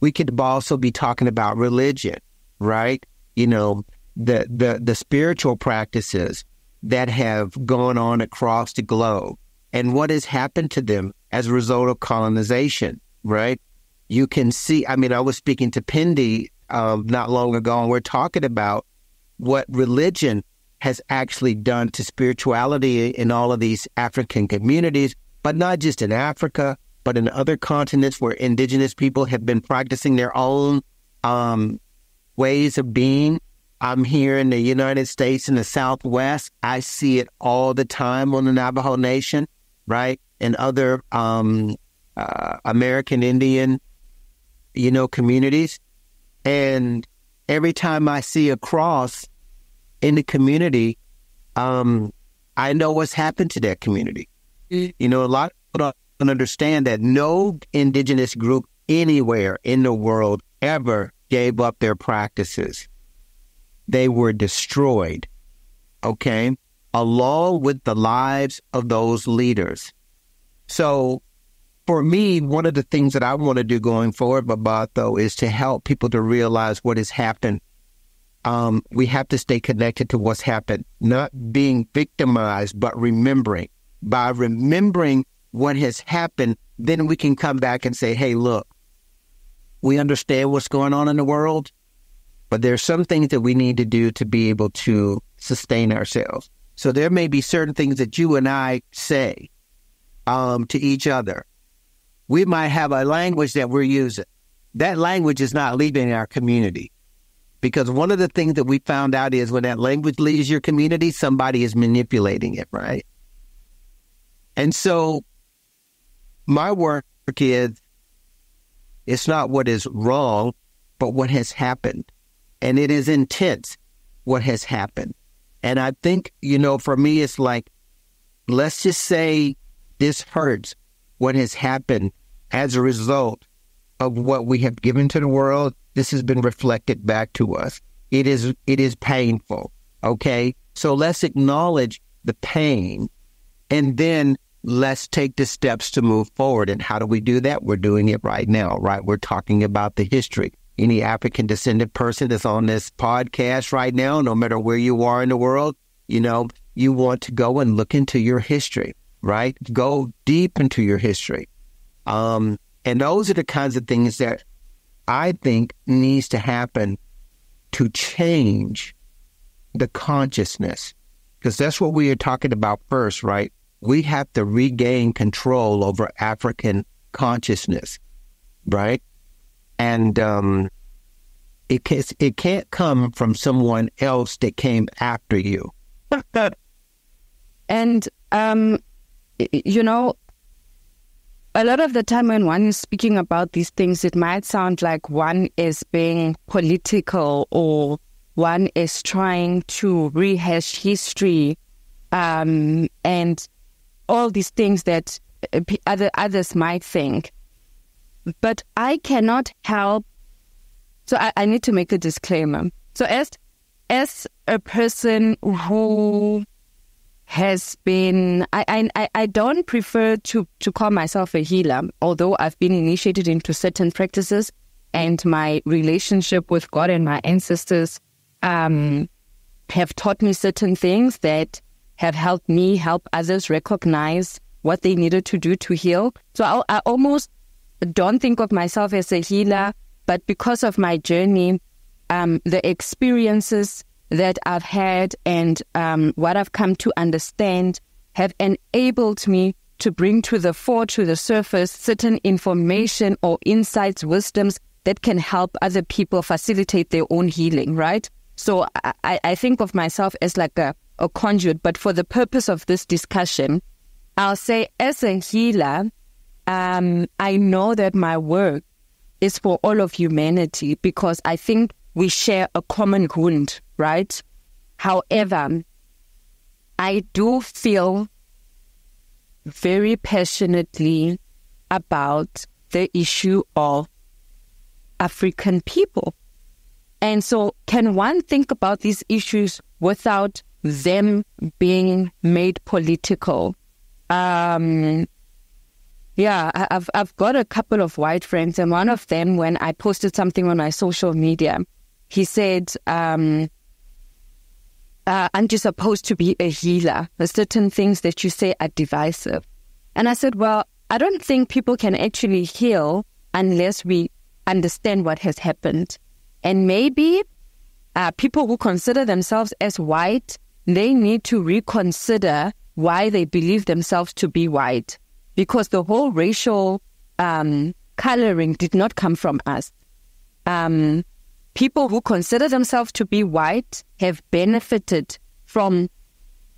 Speaker 2: We could also be talking about religion, right? You know, the, the, the spiritual practices that have gone on across the globe and what has happened to them as a result of colonization, right? You can see, I mean, I was speaking to Pindi um, not long ago, and we're talking about what religion has actually done to spirituality in all of these African communities, but not just in Africa, but in other continents where indigenous people have been practicing their own um, ways of being. I'm here in the United States in the Southwest. I see it all the time on the Navajo Nation, right? And other um, uh, American Indian, you know, communities. And every time I see a cross in the community, um, I know what's happened to that community. You know, a lot of people don't understand that no indigenous group anywhere in the world ever gave up their practices. They were destroyed, okay, along with the lives of those leaders. So, for me, one of the things that I want to do going forward, Mmabatho, is to help people to realize what has happened. Um, we have to stay connected to what's happened, not being victimized, but remembering. By remembering what has happened, then we can come back and say, hey, look, we understand what's going on in the world, but there are some things that we need to do to be able to sustain ourselves. So there may be certain things that you and I say um, to each other. We might have a language that we're using. That language is not leaving our community. Because one of the things that we found out is when that language leaves your community, somebody is manipulating it, right? And so my work is it's not what is wrong, but what has happened. And it is intense what has happened. And I think, you know, for me, it's like, let's just say this hurts what has happened as a result of what we have given to the world. This has been reflected back to us. It is, it is painful. Okay. So let's acknowledge the pain and then let's take the steps to move forward. And how do we do that? We're doing it right now, right? We're talking about the history. Any African descendant person that's on this podcast right now, no matter where you are in the world, you know, you want to go and look into your history, right? Go deep into your history. Um, and those are the kinds of things that I think needs to happen to change the consciousness. Because that's what we are talking about first, right? we have to regain control over African consciousness, right? And um, it can, it can't come from someone else that came after you.
Speaker 1: and um, you know, a lot of the time when one is speaking about these things, it might sound like one is being political or one is trying to rehash history. Um, and all these things that uh, other others might think. But I cannot help. So I, I need to make a disclaimer. So as as a person who has been I, I I don't prefer to to call myself a healer, although I've been initiated into certain practices and my relationship with God and my ancestors um, have taught me certain things that have helped me help others recognize what they needed to do to heal. So I, I almost don't think of myself as a healer, but because of my journey, um, the experiences that I've had and um, what I've come to understand have enabled me to bring to the fore, to the surface, certain information or insights, wisdoms that can help other people facilitate their own healing, right? So I, I think of myself as like a a conduit, but for the purpose of this discussion, I'll say as a healer, um, I know that my work is for all of humanity because I think we share a common wound, right? However, I do feel very passionately about the issue of African people. And so, can one think about these issues without them being made political. Um, yeah, I've I've got a couple of white friends, and one of them, when I posted something on my social media, he said, um, uh, "Aren't you supposed to be a healer? There's certain things that you say are divisive." And I said, "Well, I don't think people can actually heal unless we understand what has happened, and maybe uh, people who consider themselves as white they need to reconsider why they believe themselves to be white because the whole racial um, coloring did not come from us. Um, people who consider themselves to be white have benefited from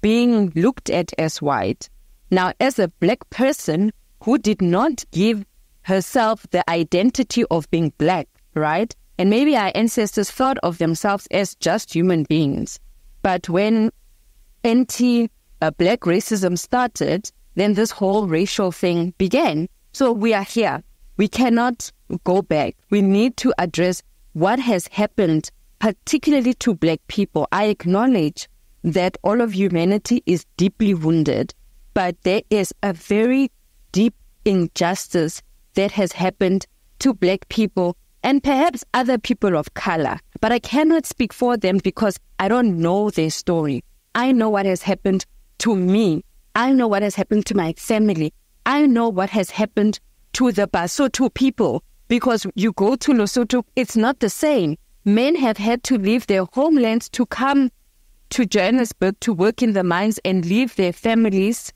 Speaker 1: being looked at as white. Now, as a black person who did not give herself the identity of being black, right? And maybe our ancestors thought of themselves as just human beings. But when anti uh, black racism started, then this whole racial thing began. So we are here. We cannot go back. We need to address what has happened, particularly to black people. I acknowledge that all of humanity is deeply wounded, but there is a very deep injustice that has happened to black people and perhaps other people of color. But I cannot speak for them because I don't know their story. I know what has happened to me. I know what has happened to my family. I know what has happened to the Basotho people because you go to Lesotho, it's not the same. Men have had to leave their homelands to come to Johannesburg to work in the mines and leave their families.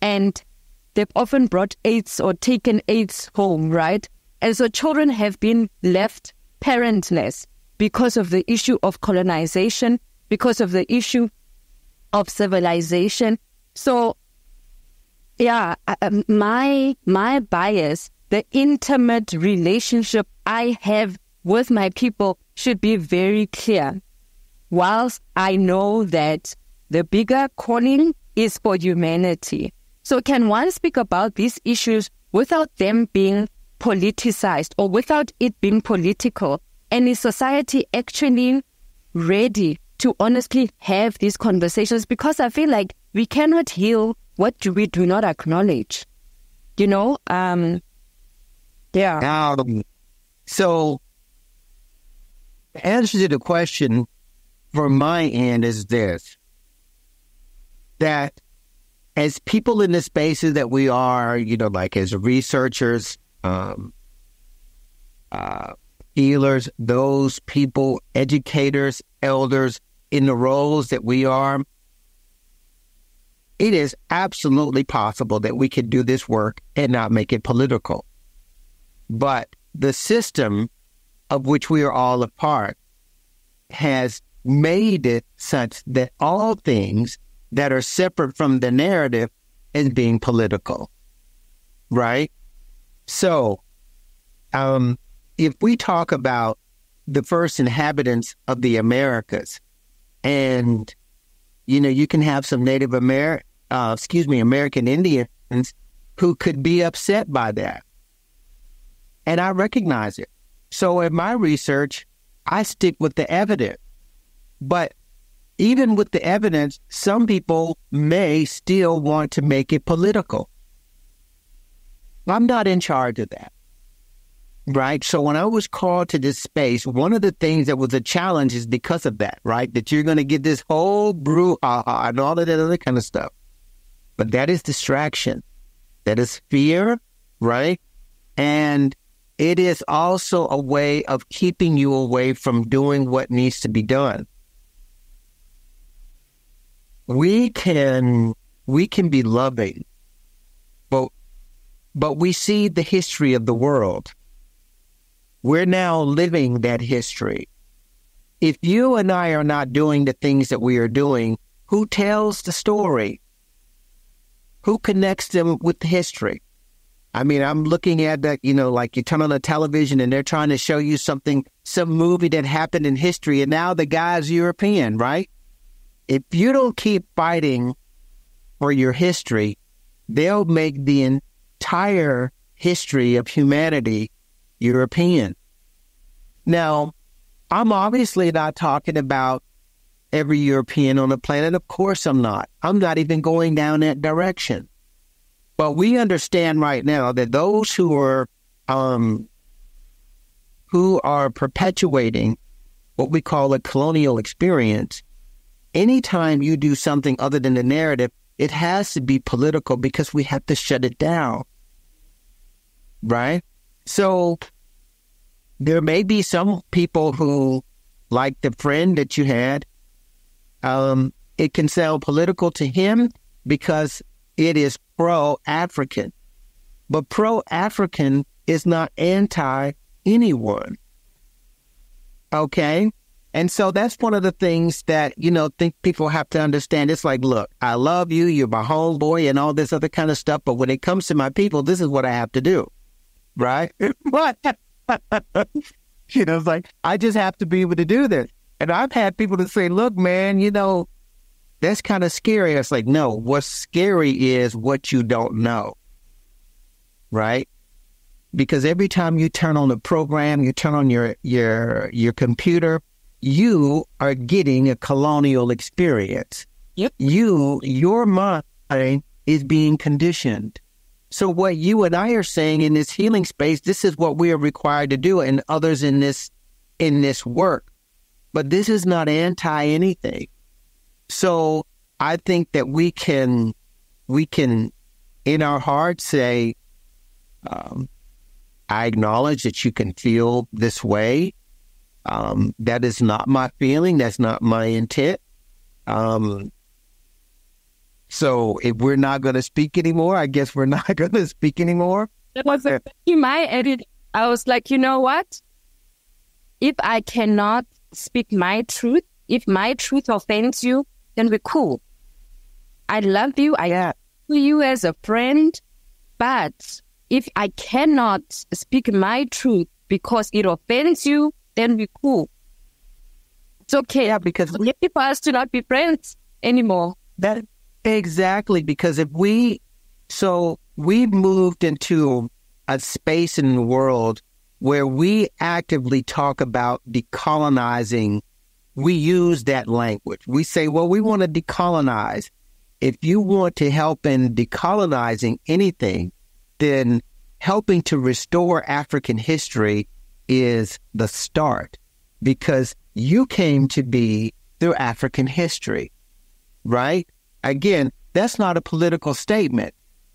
Speaker 1: And they've often brought aids or taken aids home, right? And so children have been left parentless because of the issue of colonization, because of the issue of civilization. So, yeah, um, my my bias, the intimate relationship I have with my people should be very clear. Whilst I know that the bigger calling is for humanity. So, can one speak about these issues without them being politicized or without it being political? And is society actually ready to honestly have these conversations? Because I feel like we cannot heal what we do not acknowledge. You know, um, yeah.
Speaker 2: Um, so, answer to the question from my end is this: that as people in the spaces that we are, you know, like as researchers, um, uh, healers, those people, educators, elders in the roles that we are, it is absolutely possible that we can do this work and not make it political. But the system of which we are all a part has made it such that all things that are separate from the narrative is being political. Right? So, um, if we talk about the first inhabitants of the Americas, and you know, you can have some Native American, uh, excuse me, American Indians who could be upset by that, and I recognize it. So, in my research, I stick with the evidence, but even with the evidence, some people may still want to make it political. I'm not in charge of that. Right. So when I was called to this space, one of the things that was a challenge is because of that, right? That you're going to get this whole brouhaha and all of that other kind of stuff. But that is distraction. That is fear, right? And it is also a way of keeping you away from doing what needs to be done we can we can be loving, but but we see the history of the world. We're now living that history. If you and I are not doing the things that we are doing, who tells the story? Who connects them with the history? I mean, I'm looking at that, you know, like you turn on the television and they're trying to show you something, some movie that happened in history, and now the guy's European, right? if you don't keep fighting for your history, they'll make the entire history of humanity European. Now, I'm obviously not talking about every European on the planet. Of course, I'm not. I'm not even going down that direction. But we understand right now that those who are um, who are perpetuating what we call a colonial experience anytime you do something other than the narrative, it has to be political because we have to shut it down. Right? So there may be some people who, like the friend that you had, um, it can sound political to him because it is pro African. But pro African is not anti anyone. Okay? And so that's one of the things that, you know, think people have to understand. It's like, look, I love you, you're my homeboy and all this other kind of stuff. But when it comes to my people, this is what I have to do. Right? What? you know, it's like, I just have to be able to do this. And I've had people to say, look, man, you know, that's kind of scary. It's like, no, what's scary is what you don't know. Right? Because every time you turn on the program, you turn on your your your computer, you are getting a colonial experience.
Speaker 1: Yep.
Speaker 2: You, your mind is being conditioned. So what you and I are saying in this healing space, this is what we are required to do and others in this in this work. But this is not anti anything. So I think that we can we can in our heart say, um, I acknowledge that you can feel this way. Um, that is not my feeling. That's not my intent. Um, so if we're not going to speak anymore, I guess we're not going to speak anymore.
Speaker 1: That was in my edit. I was like, you know what? If I cannot speak my truth, if my truth offends you, then we're cool. I love you. I yeah. you as a friend. But if I cannot speak my truth because it offends you, then we're cool. It's okay.
Speaker 2: Yeah, because
Speaker 1: we, for us to not be friends anymore.
Speaker 2: That exactly because if we so we've moved into a space in the world where we actively talk about decolonizing. We use that language. We say, well, we want to decolonize. If you want to help in decolonizing anything, then helping to restore African history is the start because you came to be through African history, right? Again, that's not a political statement.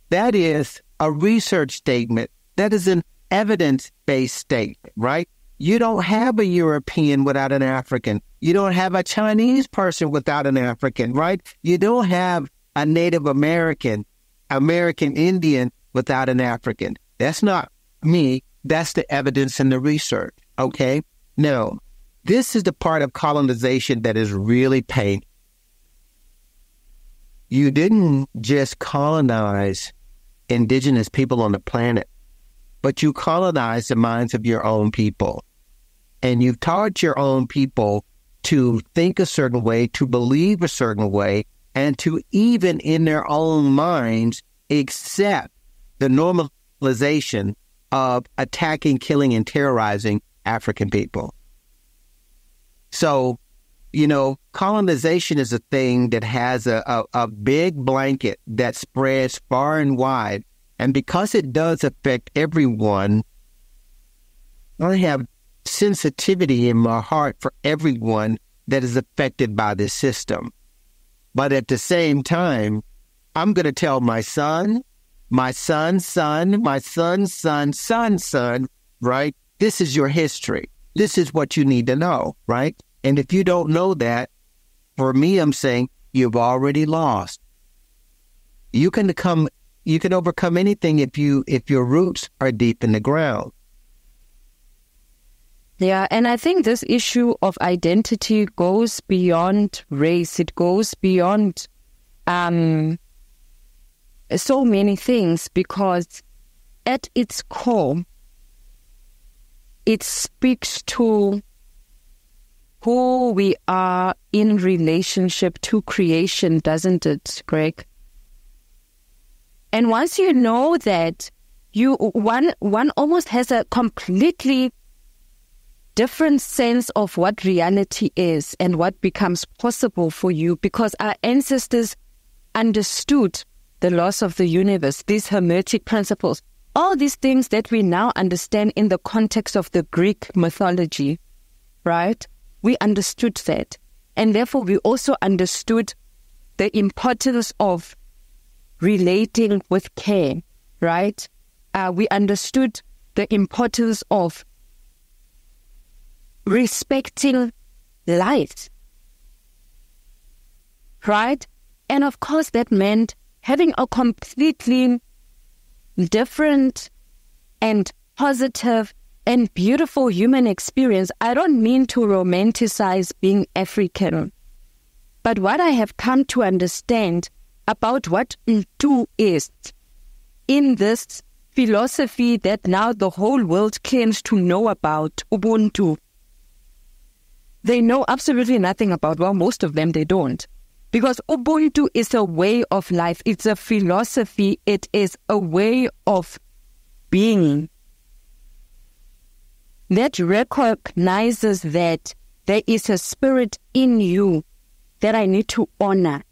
Speaker 2: That is a research statement. That is an evidence based statement, right? You don't have a European without an African. You don't have a Chinese person without an African, right? You don't have a Native American, American Indian without an African. That's not me. That's the evidence in the research. Okay. No, this is the part of colonization that is really painful. You didn't just colonize indigenous people on the planet, but you colonize the minds of your own people. And you've taught your own people to think a certain way, to believe a certain way, and to even in their own minds accept the normalization of attacking, killing, and terrorizing African people. So, you know, colonization is a thing that has a, a, a, big blanket that spreads far and wide. And because it does affect everyone, I have sensitivity in my heart for everyone that is affected by this system. But at the same time, I'm going to tell my son, my son's son, my son's son, son's son, right? This is your history. This is what you need to know, right? And if you don't know that, for me, I'm saying you've already lost. You can come, you can overcome anything if you if your roots are deep in the ground.
Speaker 1: Yeah, and I think this issue of identity goes beyond race. It goes beyond um, so many things because at its core, it speaks to who we are in relationship to creation, doesn't it, Greg? And once you know that, you one one almost has a completely different sense of what reality is and what becomes possible for you because our ancestors understood the loss of the universe, these hermetic principles, all these things that we now understand in the context of the Greek mythology, right? We understood that. And therefore, we also understood the importance of relating with care, right? Uh, we understood the importance of respecting life, right? And of course, that meant having a completely different and positive and beautiful human experience. I don't mean to romanticize being African, but what I have come to understand about what Ubuntu is in this philosophy that now the whole world claims to know about Ubuntu. They know absolutely nothing about, well, most of them they don't. Because Ubuntu is a way of life, it's a philosophy, it is a way of being that recognizes that there is a spirit in you that I need to honor.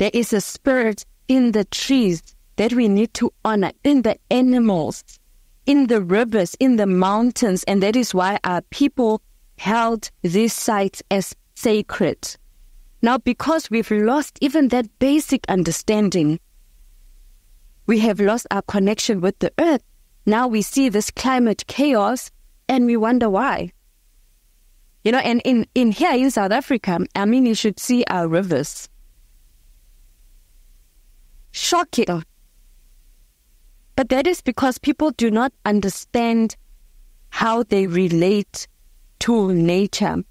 Speaker 1: There is a spirit in the trees that we need to honor, in the animals, in the rivers, in the mountains. And that is why our people held these sites as sacred. Now, because we've lost even that basic understanding, we have lost our connection with the earth. Now we see this climate chaos and we wonder why. You know, and in, in here in South Africa, I mean, you should see our rivers. Shocking. But that is because people do not understand how they relate to nature,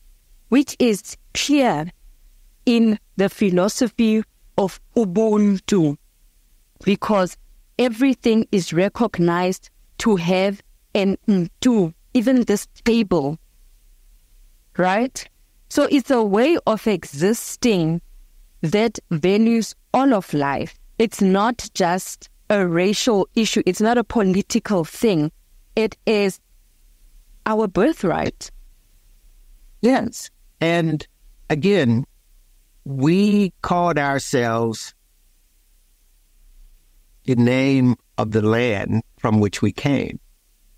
Speaker 1: which is clear in the philosophy of Ubuntu, because everything is recognized to have an Ubuntu, even this table right? So it's a way of existing that values all of life. It's not just a racial issue, it's not a political thing. It is our birthright.
Speaker 2: Yes. And again, we called ourselves the name of the land from which we came.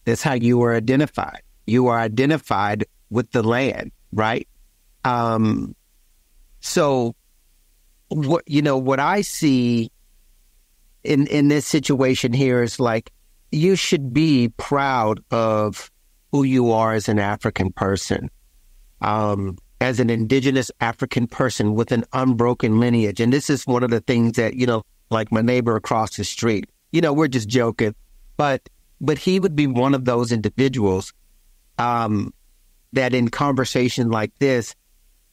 Speaker 2: That's how you were identified. You are identified with the land, right? Um, so what you know what I see in in this situation here is like you should be proud of who you are as an African person, um, as an indigenous African person with an unbroken lineage. And this is one of the things that you know, like my neighbor across the street. You know, we're just joking, but but he would be one of those individuals um, that in conversation like this,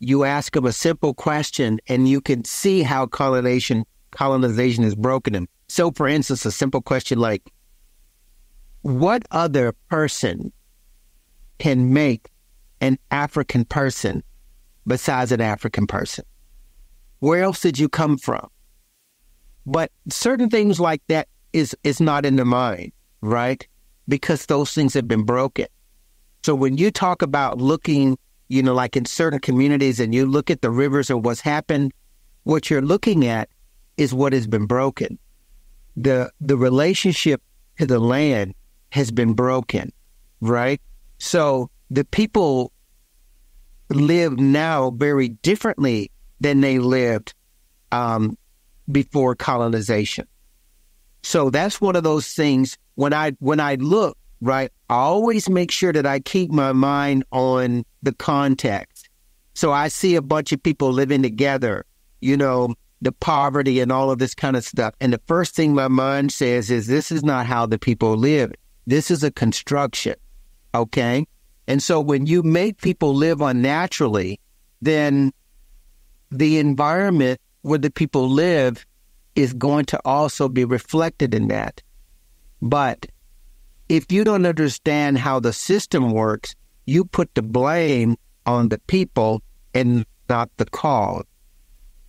Speaker 2: you ask him a simple question and you can see how colonization colonization has broken them. So for instance, a simple question like, what other person can make an African person besides an African person? Where else did you come from? But certain things like that is is not in the mind, right? Because those things have been broken. So when you talk about looking, you know, like in certain communities and you look at the rivers and what's happened, what you're looking at is what has been broken. The the relationship to the land has been broken, right? So the people live now very differently than they lived um, before colonization. So that's one of those things when I when I look right? I always make sure that I keep my mind on the context. So I see a bunch of people living together, you know, the poverty and all of this kind of stuff. And the first thing my mind says is this is not how the people live. This is a construction. Okay. And so when you make people live unnaturally, then the environment where the people live is going to also be reflected in that. But if you don't understand how the system works, you put the blame on the people and not the cause.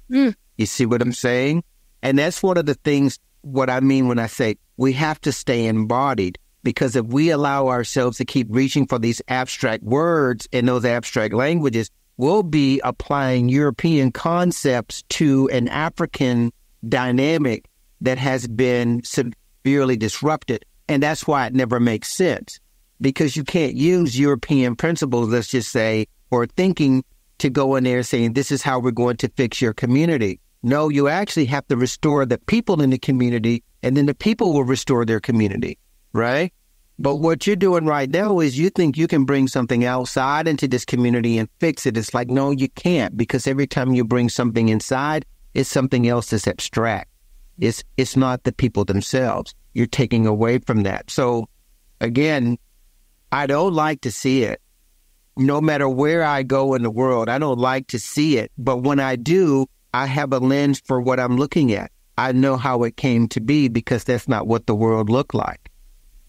Speaker 2: Mm. You see what I'm saying? And that's one of the things, what I mean when I say we have to stay embodied. Because if we allow ourselves to keep reaching for these abstract words in those abstract languages, we'll be applying European concepts to an African dynamic that has been severely disrupted. And that's why it never makes sense because you can't use European principles, let's just say, or thinking to go in there saying, this is how we're going to fix your community. No, you actually have to restore the people in the community and then the people will restore their community, right? But what you're doing right now is you think you can bring something outside into this community and fix it. It's like, no, you can't because every time you bring something inside, it's something else that's abstract. It's, it's not the people themselves you're taking away from that. So again, I don't like to see it. No matter where I go in the world, I don't like to see it. But when I do, I have a lens for what I'm looking at. I know how it came to be because that's not what the world looked like.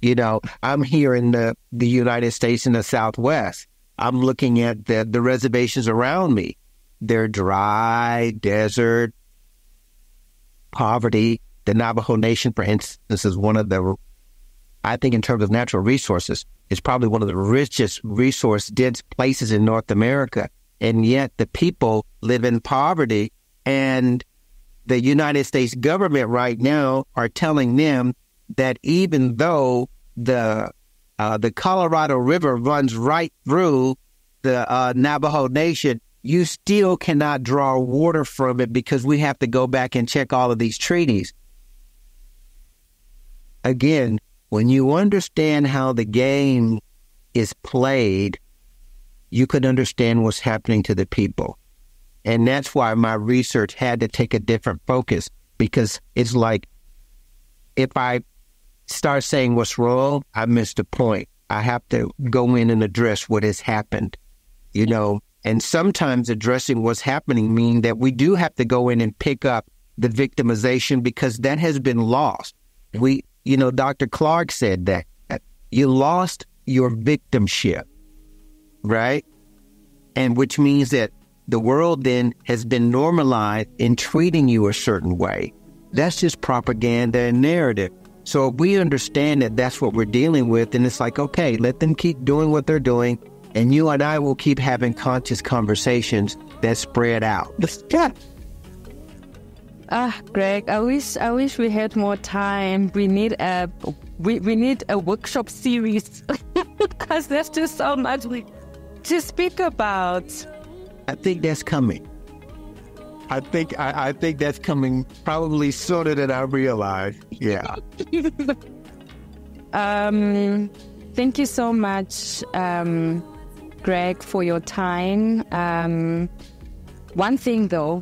Speaker 2: You know, I'm here in the, the United States in the Southwest. I'm looking at the, the reservations around me. they're dry, desert, poverty. The Navajo Nation, for instance, is one of the, I think, in terms of natural resources, is probably one of the richest resource dense places in North America. And yet the people live in poverty. And the United States government right now are telling them that even though the uh, the Colorado River runs right through the uh, Navajo Nation, you still cannot draw water from it because we have to go back and check all of these treaties. Again, when you understand how the game is played, you could understand what's happening to the people. And that's why my research had to take a different focus because it's like if I start saying what's wrong, I missed the point. I have to go in and address what has happened, you know. And sometimes addressing what's happening mean that we do have to go in and pick up the victimization because that has been lost. We, you know, Dr. Clark said that you lost your victimship, right? And which means that the world then has been normalized in treating you a certain way. That's just propaganda and narrative. So if we understand that that's what we're dealing with, then it's like, okay, let them keep doing what they're doing, and you and I will keep having conscious conversations that spread out.
Speaker 1: Yeah. Ah, Greg, I wish I wish we had more time. We need a we, we need a workshop series because there's just so much we to speak about.
Speaker 2: I think that's coming. I think I, I think that's coming probably sooner than I realize. Yeah.
Speaker 1: um, thank you so much, um, Greg, for your time. Um, one thing though,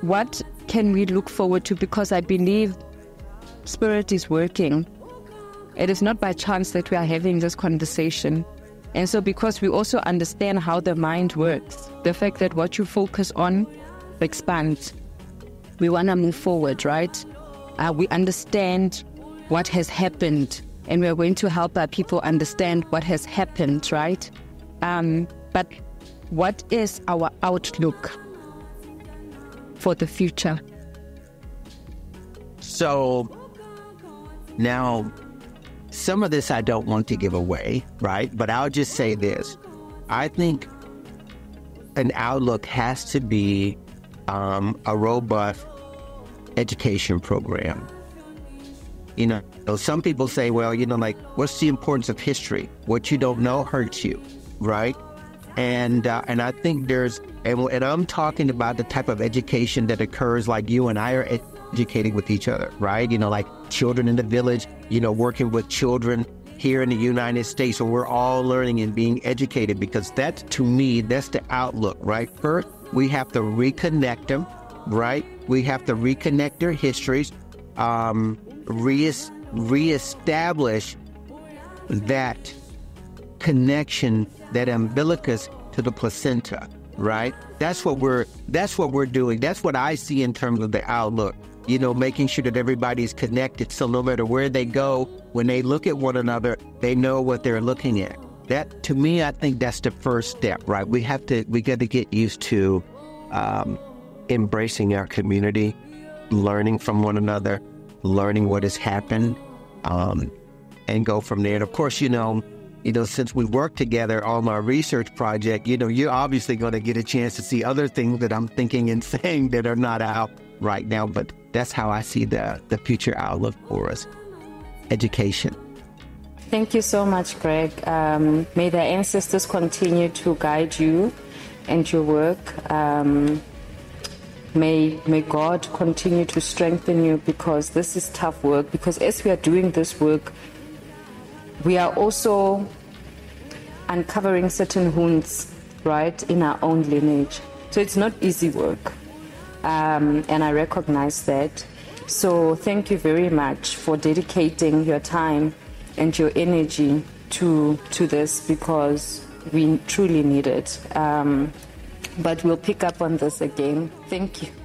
Speaker 1: what can we look forward to? Because I believe Spirit is working. It is not by chance that we are having this conversation. And so, because we also understand how the mind works, the fact that what you focus on expands, we want to move forward, right? Uh, we understand what has happened, and we're going to help our people understand what has happened, right? Um, but what is our outlook for the future?
Speaker 2: So now some of this I don't want to give away, right? But I'll just say this. I think an outlook has to be um, a robust education program. You know, some people say, well, you know, like, what's the importance of history? What you don't know hurts you, right? And uh, and I think there's, and, and I'm talking about the type of education that occurs like you and I are educating with each other, right? You know, like children in the village you know, working with children here in the United States. So we're all learning and being educated because that's, to me, that's the outlook, right? First, we have to reconnect them, right? We have to reconnect their histories, um, re- reestablish that connection, that umbilicus to the placenta, right? That's what we're that's what we're doing. That's what I see in terms of the outlook you know, making sure that everybody's connected. So no matter where they go, when they look at one another, they know what they're looking at. That, to me, I think that's the first step, right? We have to, we got to get used to um, embracing our community, learning from one another, learning what has happened, um, and go from there. And of course, you know, you know, since we work together on my research project, you know, you're obviously going to get a chance to see other things that I'm thinking and saying that are not out right now. But that's how I see the, the future outlook for us education.
Speaker 1: Thank you so much, Greg. Um, may the ancestors continue to guide you and your work. Um, may, may God continue to strengthen you because this is tough work. Because as we are doing this work, we are also uncovering certain wounds, right, in our own lineage. So it's not easy work um, and I recognize that. So thank you very much for dedicating your time and your energy to to this because we truly need it. Um, but we'll pick up on this again. Thank you.